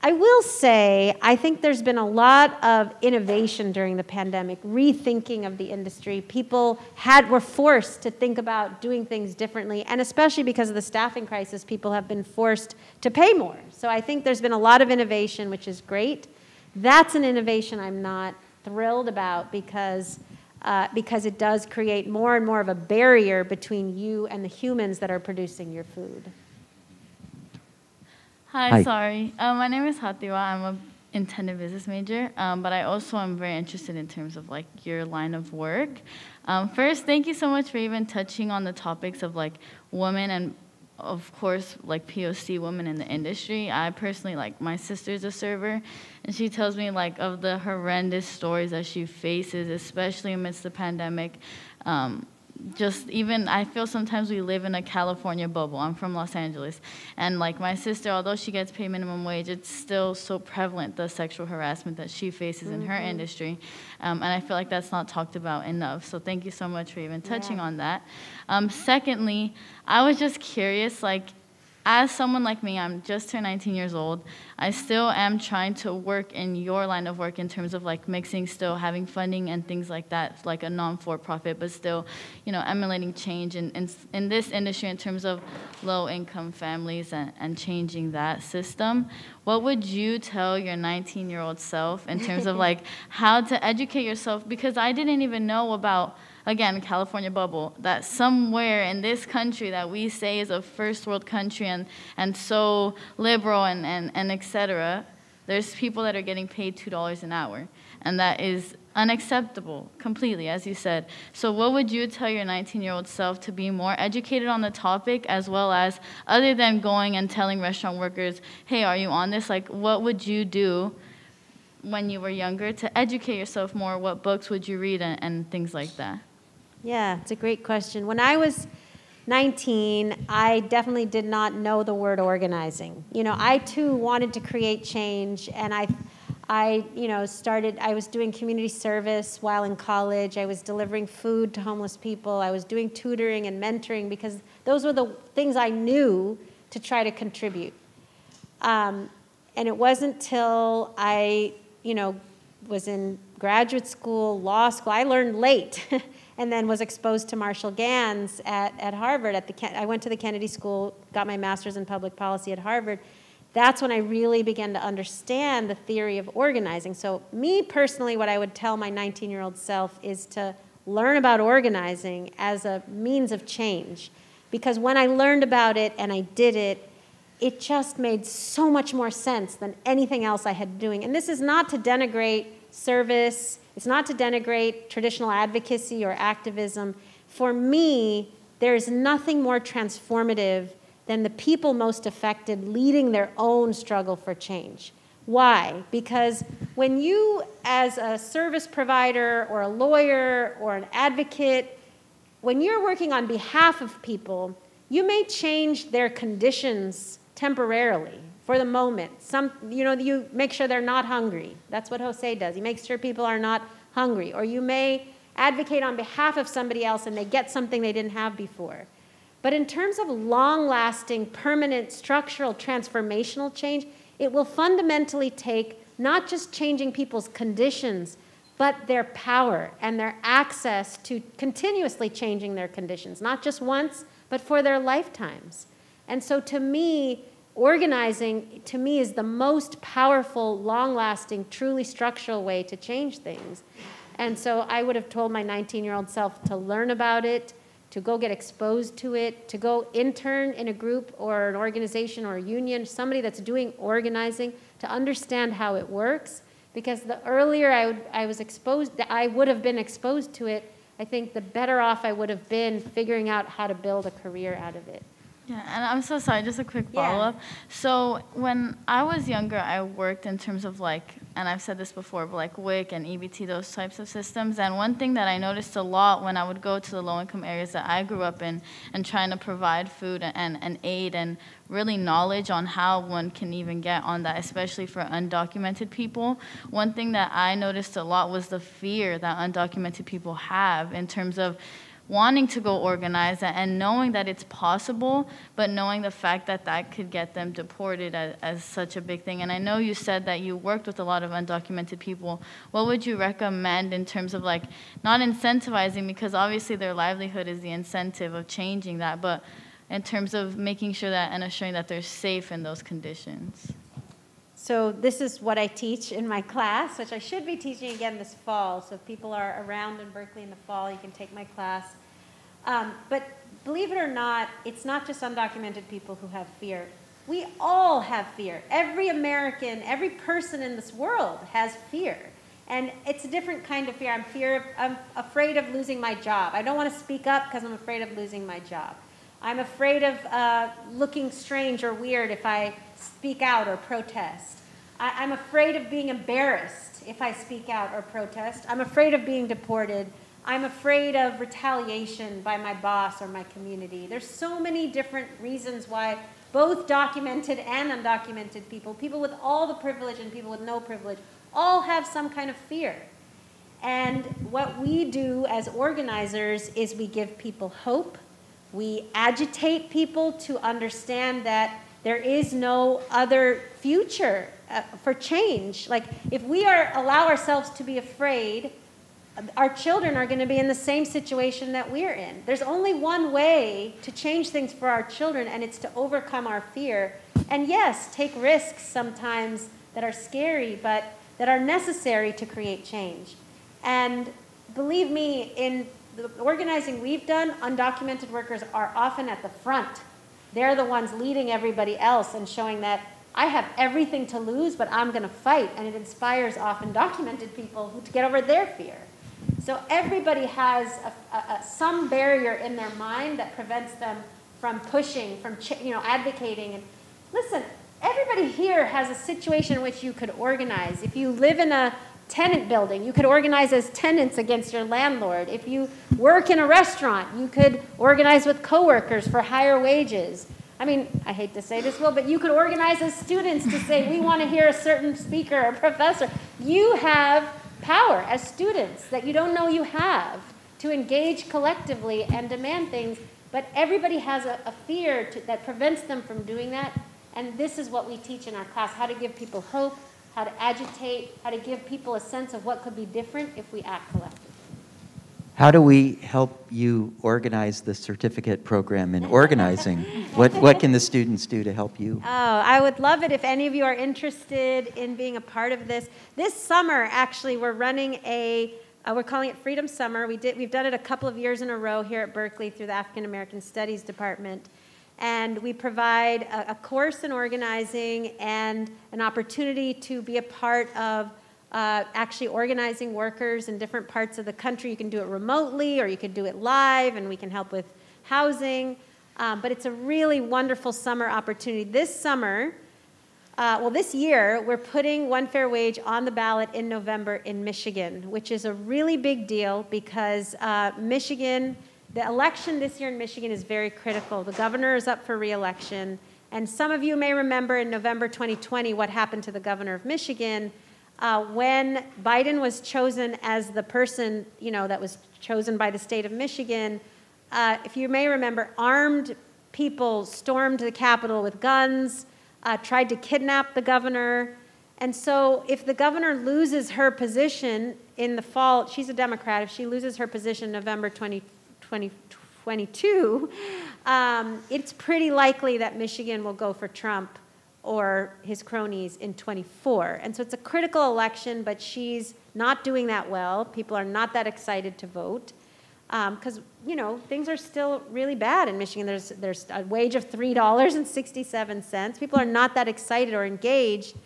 I will say, I think there's been a lot of innovation during the pandemic, rethinking of the industry. People had were forced to think about doing things differently, and especially because of the staffing crisis, people have been forced to pay more. So I think there's been a lot of innovation, which is great. That's an innovation I'm not thrilled about because. Uh, because it does create more and more of a barrier between you and the humans that are producing your food. Hi, Hi. sorry. Uh, my name is Hatiwa. I'm a intended business major, um, but I also am very interested in terms of like your line of work. Um, first, thank you so much for even touching on the topics of like women and of course like POC women in the industry. I personally like my sister's a server, and she tells me like of the horrendous stories that she faces, especially amidst the pandemic. Um, just even I feel sometimes we live in a California bubble. I'm from Los Angeles, and like my sister, although she gets paid minimum wage, it's still so prevalent the sexual harassment that she faces in her industry, um, and I feel like that's not talked about enough. So thank you so much for even touching Yeah. on that. Um, secondly, I was just curious, like as someone like me, I'm just turned 19 years old. I still am trying to work in your line of work in terms of like mixing, still having funding and things like that, like a non-for-profit, but still, you know, emulating change in, in, in this industry in terms of low-income families and, and changing that system. What would you tell your 19-year-old self in terms of like how to educate yourself? Because I didn't even know about again, California bubble, that somewhere in this country that we say is a first world country and, and so liberal and, and, and et cetera, there's people that are getting paid $2 an hour. And that is unacceptable completely, as you said. So, what would you tell your 19 year old self to be more educated on the topic, as well as other than going and telling restaurant workers, hey, are you on this? Like, what would you do? When you were younger, to educate yourself more, what books would you read and, and things like that? Yeah, it's a great question. When I was 19, I definitely did not know the word organizing. You know, I too wanted to create change, and I, I, you know, started. I was doing community service while in college. I was delivering food to homeless people. I was doing tutoring and mentoring because those were the things I knew to try to contribute. Um, and it wasn't till I, you know, was in graduate school, law school. I learned late, and then was exposed to Marshall Ganz at, at Harvard. At the I went to the Kennedy School, got my master's in public policy at Harvard. That's when I really began to understand the theory of organizing. So, me personally, what I would tell my 19 year old self is to learn about organizing as a means of change. Because when I learned about it and I did it, it just made so much more sense than anything else I had doing. And this is not to denigrate service, it's not to denigrate traditional advocacy or activism. For me, there is nothing more transformative than the people most affected leading their own struggle for change. Why? Because when you, as a service provider or a lawyer or an advocate, when you're working on behalf of people, you may change their conditions temporarily for the moment. Some, you know, you make sure they're not hungry. That's what Jose does. He makes sure people are not hungry. Or you may advocate on behalf of somebody else and they get something they didn't have before. But in terms of long lasting, permanent, structural, transformational change, it will fundamentally take not just changing people's conditions, but their power and their access to continuously changing their conditions, not just once, but for their lifetimes. And so to me, organizing to me is the most powerful, long lasting, truly structural way to change things. And so I would have told my 19 year old self to learn about it, to go get exposed to it, to go intern in a group or an organization or a union, somebody that's doing organizing, to understand how it works. Because the earlier I, would, I was exposed, I would have been exposed to it, I think the better off I would have been figuring out how to build a career out of it. Yeah, and I'm so sorry, just a quick follow up. So, when I was younger, I worked in terms of like, and I've said this before, but like WIC and EBT, those types of systems. And one thing that I noticed a lot when I would go to the low income areas that I grew up in and trying to provide food and, and aid and really knowledge on how one can even get on that, especially for undocumented people. One thing that I noticed a lot was the fear that undocumented people have in terms of wanting to go organize and knowing that it's possible, but knowing the fact that that could get them deported as, as, such a big thing. And I know you said that you worked with a lot of undocumented people. What would you recommend in terms of like not incentivizing, because obviously their livelihood is the incentive of changing that, but in terms of making sure that and assuring that they're safe in those conditions? So this is what I teach in my class, which I should be teaching again this fall. So if people are around in Berkeley in the fall, you can take my class. Um, but believe it or not, it's not just undocumented people who have fear. We all have fear. Every American, every person in this world has fear. And it's a different kind of fear. I'm fear of, I'm afraid of losing my job. I don't want to speak up because I'm afraid of losing my job. I'm afraid of uh, looking strange or weird if I speak out or protest. I, am afraid of being embarrassed if I speak out or protest. I'm afraid of being deported. I'm afraid of retaliation by my boss or my community. There's so many different reasons why both documented and undocumented people, people with all the privilege and people with no privilege, all have some kind of fear. And what we do as organizers is we give people hope. We agitate people to understand that there is no other future uh, for change. Like if we are allow ourselves to be afraid, our children are going to be in the same situation that we're in. There's only one way to change things for our children, and it's to overcome our fear. And yes, take risks sometimes that are scary, but that are necessary to create change. And believe me, in the organizing we've done, undocumented workers are often at the front. They're the ones leading everybody else and showing that I have everything to lose, but I'm going to fight. And it inspires often documented people to get over their fear. So everybody has a, a, some barrier in their mind that prevents them from pushing, from you know, advocating. And listen, everybody here has a situation in which you could organize. If you live in a tenant building, you could organize as tenants against your landlord. If you work in a restaurant, you could organize with coworkers for higher wages. I mean, I hate to say this, Will, but you could organize as students to say, we want to hear a certain speaker or professor. You have power as students that you don't know you have to engage collectively and demand things, but everybody has a, a fear to, that prevents them from doing that. And this is what we teach in our class how to give people hope, how to agitate, how to give people a sense of what could be different if we act collectively. How do we help you organize the certificate program in organizing? what, what can the students do to help you? Oh, I would love it if any of you are interested in being a part of this. This summer, actually, we're running a, uh, we're calling it Freedom Summer. We did, we've done it a couple of years in a row here at Berkeley through the African American Studies Department. And we provide a, a course in organizing and an opportunity to be a part of uh, actually organizing workers in different parts of the country. You can do it remotely or you could do it live, and we can help with housing. Um, but it's a really wonderful summer opportunity. This summer, uh, well, this year, we're putting One Fair Wage on the ballot in November in Michigan, which is a really big deal because uh, Michigan, the election this year in Michigan is very critical. The governor is up for reelection. And some of you may remember in November 2020 what happened to the governor of Michigan uh, when Biden was chosen as the person, you know, that was chosen by the state of Michigan, uh, if you may remember, armed people stormed the Capitol with guns, uh, tried to kidnap the governor. And so, if the governor loses her position in the fall, she's a Democrat, if she loses her position in November 2022, um, it's pretty likely that Michigan will go for Trump or his cronies in 24. And so it's a critical election, but she's not doing that well. People are not that excited to vote because um, you know things are still really bad in Michigan. There's there's a wage of three dollars and sixty-seven cents. People are not that excited or engaged,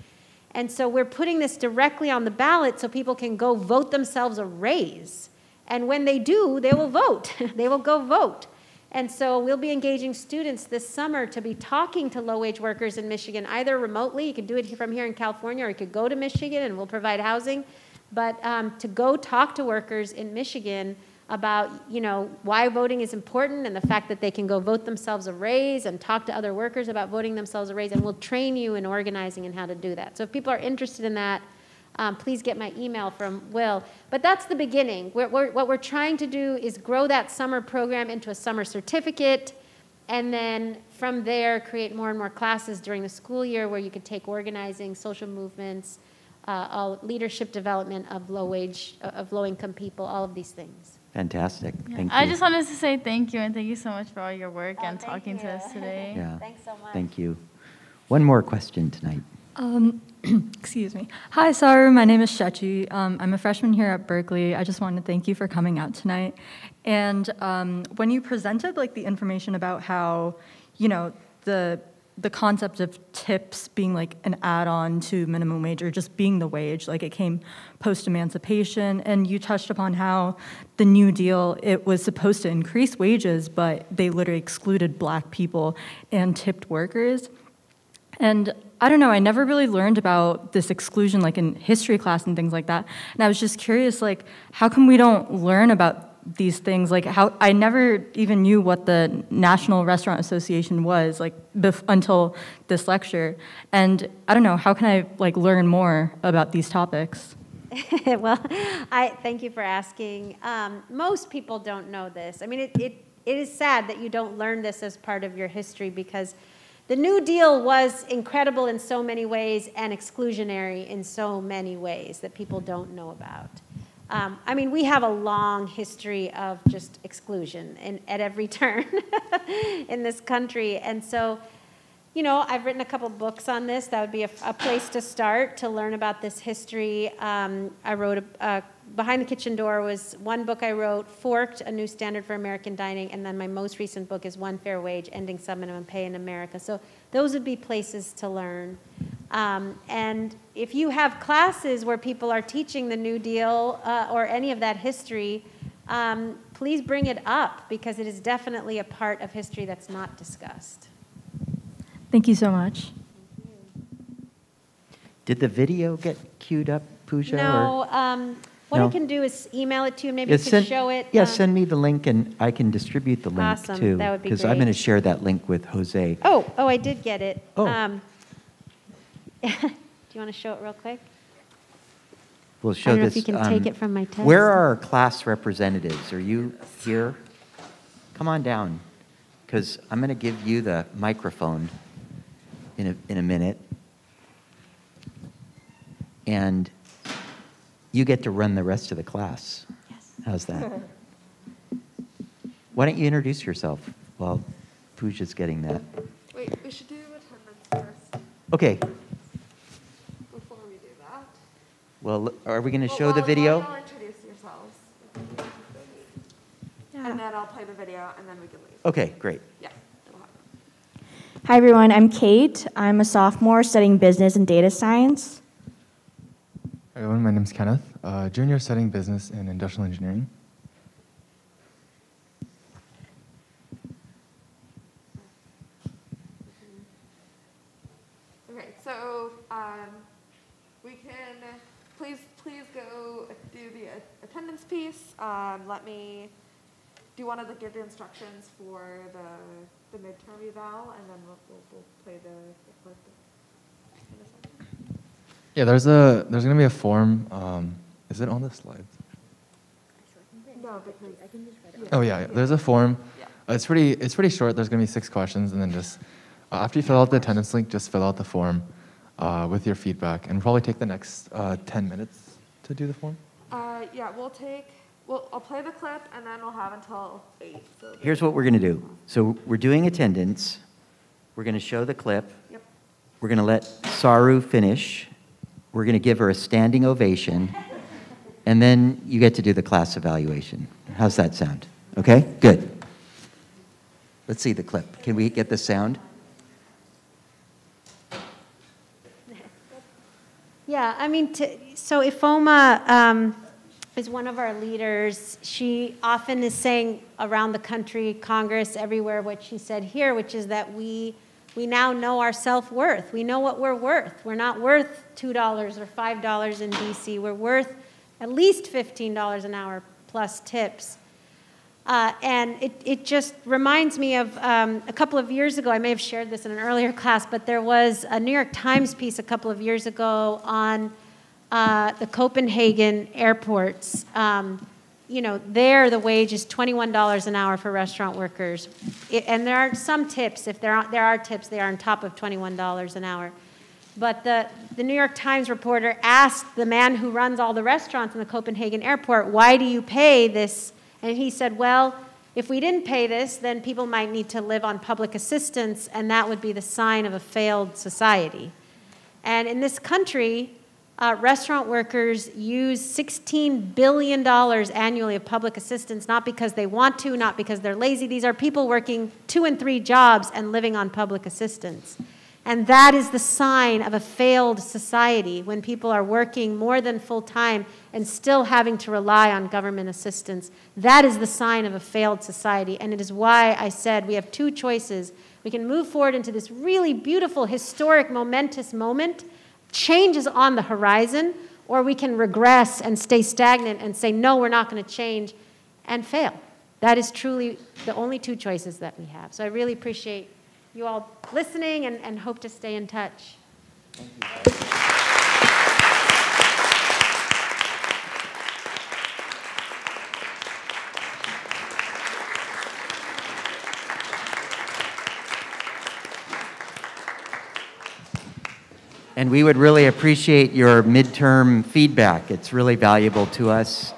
and so we're putting this directly on the ballot so people can go vote themselves a raise. And when they do, they will vote. they will go vote. And so we'll be engaging students this summer to be talking to low wage workers in Michigan, either remotely, you can do it from here in California, or you could go to Michigan and we'll provide housing, but um, to go talk to workers in Michigan about you know why voting is important and the fact that they can go vote themselves a raise and talk to other workers about voting themselves a raise and we'll train you in organizing and how to do that. So if people are interested in that um, please get my email from Will. But that's the beginning. We're, we're, what we're trying to do is grow that summer program into a summer certificate, and then from there, create more and more classes during the school year where you could take organizing, social movements, uh, leadership development of low wage, uh, of low income people, all of these things. Fantastic. Yeah. Thank you. I just wanted to say thank you and thank you so much for all your work oh, and talking you. to us today. Yeah. Thanks so much. Thank you. One more question tonight. Um, excuse me. Hi, Saru. My name is Shechi. Um, I'm a freshman here at Berkeley. I just wanted to thank you for coming out tonight. And um, when you presented like the information about how, you know, the the concept of tips being like an add-on to minimum wage or just being the wage, like it came post-emancipation, and you touched upon how the New Deal it was supposed to increase wages, but they literally excluded Black people and tipped workers. And I don't know, I never really learned about this exclusion like in history class and things like that. And I was just curious like how come we don't learn about these things. Like how I never even knew what the National Restaurant Association was like until this lecture. And I don't know, how can I like learn more about these topics? well, I thank you for asking. Um, most people don't know this. I mean, it, it, it is sad that you don't learn this as part of your history because the New Deal was incredible in so many ways and exclusionary in so many ways that people don't know about. Um, I mean, we have a long history of just exclusion in, at every turn in this country. And so, you know, I've written a couple books on this. That would be a, a place to start to learn about this history. Um, I wrote a, a, Behind the Kitchen Door was one book I wrote, Forked, A New Standard for American Dining, and then my most recent book is One Fair Wage, Ending Subminimum Pay in America. So those would be places to learn. Um, and if you have classes where people are teaching the New Deal uh, or any of that history, um, please bring it up because it is definitely a part of history that's not discussed. Thank you so much. Did the video get queued up, Pooja? or- No, what I can do is email it to you. Maybe Yeah, you send- show it. Yeah, um, send me the link and I can distribute the link Awesome, too. that would be Because I'm going to share that link with Jose. Oh, oh, I did get it. Oh. Um, do you want to show it real quick? We'll show I don't know if you can take um, it from my text. Where are our class representatives? Are you here? Come on down, because I'm going to give you the microphone in a, in a minute. And you get to run the rest of the class. Yes. How's that? Why don't you introduce yourself while Pooja's getting that? Wait, we should do attendance first Okay, before we do that. well, are we going to Well, show the while- video? while y'all introduce yourselves. And then I'll play the video and then we can leave. Okay, great. Yeah. Hi, everyone. I'm Kate. I'm a sophomore studying business and data science. Everyone, my name is Kenneth, uh, junior studying business and industrial engineering. Okay, so um, we can, please, please go do the attendance piece. Um, Let me, do you want to give the instructions for the, the midterm eval? And then we'll, we'll we'll play the, the. Yeah, there's a there's gonna be a form. Um, is it on the slides? No, because. Oh yeah, yeah, there's a form. Uh, it's pretty it's pretty short. There's gonna be six questions, and then just uh, after you fill out the attendance link, just fill out the form uh, with your feedback, and probably take the next uh, 10 minutes to do the form. Uh, yeah, we'll take, well, I'll play the clip and then we'll have until eight. so- Here's what we're going to do. So we're doing attendance. We're going to show the clip. Yep. We're going to let Saru finish. We're going to give her a standing ovation. And then you get to do the class evaluation. How's that sound? Okay? Good. Let's see the clip. Can we get the sound? Yeah, I mean, to, so Ifoma um, is one of our leaders. She often is saying around the country, Congress, everywhere, what she said here, which is that we we now know our self worth. We know what we're worth. We're not worth two dollars or five dollars in DC. We're worth at least fifteen dollars an hour plus tips. Uh, and it, it just reminds me of um, a couple of years ago, I may have shared this in an earlier class, but there was a New York Times piece a couple of years ago on uh, the Copenhagen airports. Um, you know, there the wage is $21 an hour for restaurant workers. It, and there are some tips. If there are, there are tips, they are on top of $21 an hour. But the, the New York Times reporter asked the man who runs all the restaurants in the Copenhagen airport, why do you pay this? And he said, well, if we didn't pay this, then people might need to live on public assistance, and that would be the sign of a failed society. And in this country, uh, restaurant workers use $16 billion annually of public assistance, not because they want to, not because they're lazy. These are people working two and three jobs and living on public assistance. And that is the sign of a failed society when people are working more than full time and still having to rely on government assistance. That is the sign of a failed society. And it is why I said we have two choices. We can move forward into this really beautiful, historic, momentous moment, change is on the horizon, or we can regress and stay stagnant and say, no, we're not going to change. and fail. That is truly the only two choices that we have. So I really appreciate you all listening and, and hope to stay in touch. And we would really appreciate your midterm feedback. It's really valuable to us.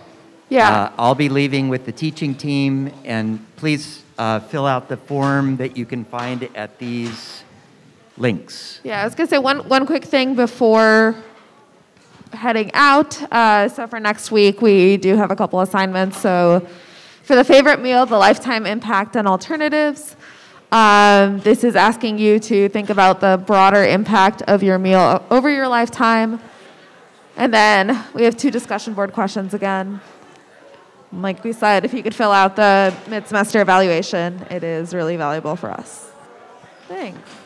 Yeah. Uh, I'll be leaving with the teaching team, and please uh, fill out the form that you can find at these links. Yeah, I was gonna say one one quick thing before heading out. Uh, so for next week, we do have a couple assignments. So for the favorite meal, the lifetime impact and alternatives. Um, this is asking you to think about the broader impact of your meal over your lifetime. And then we have two discussion board questions again. Like we said, if you could fill out the mid semester evaluation, it is really valuable for us. Thanks.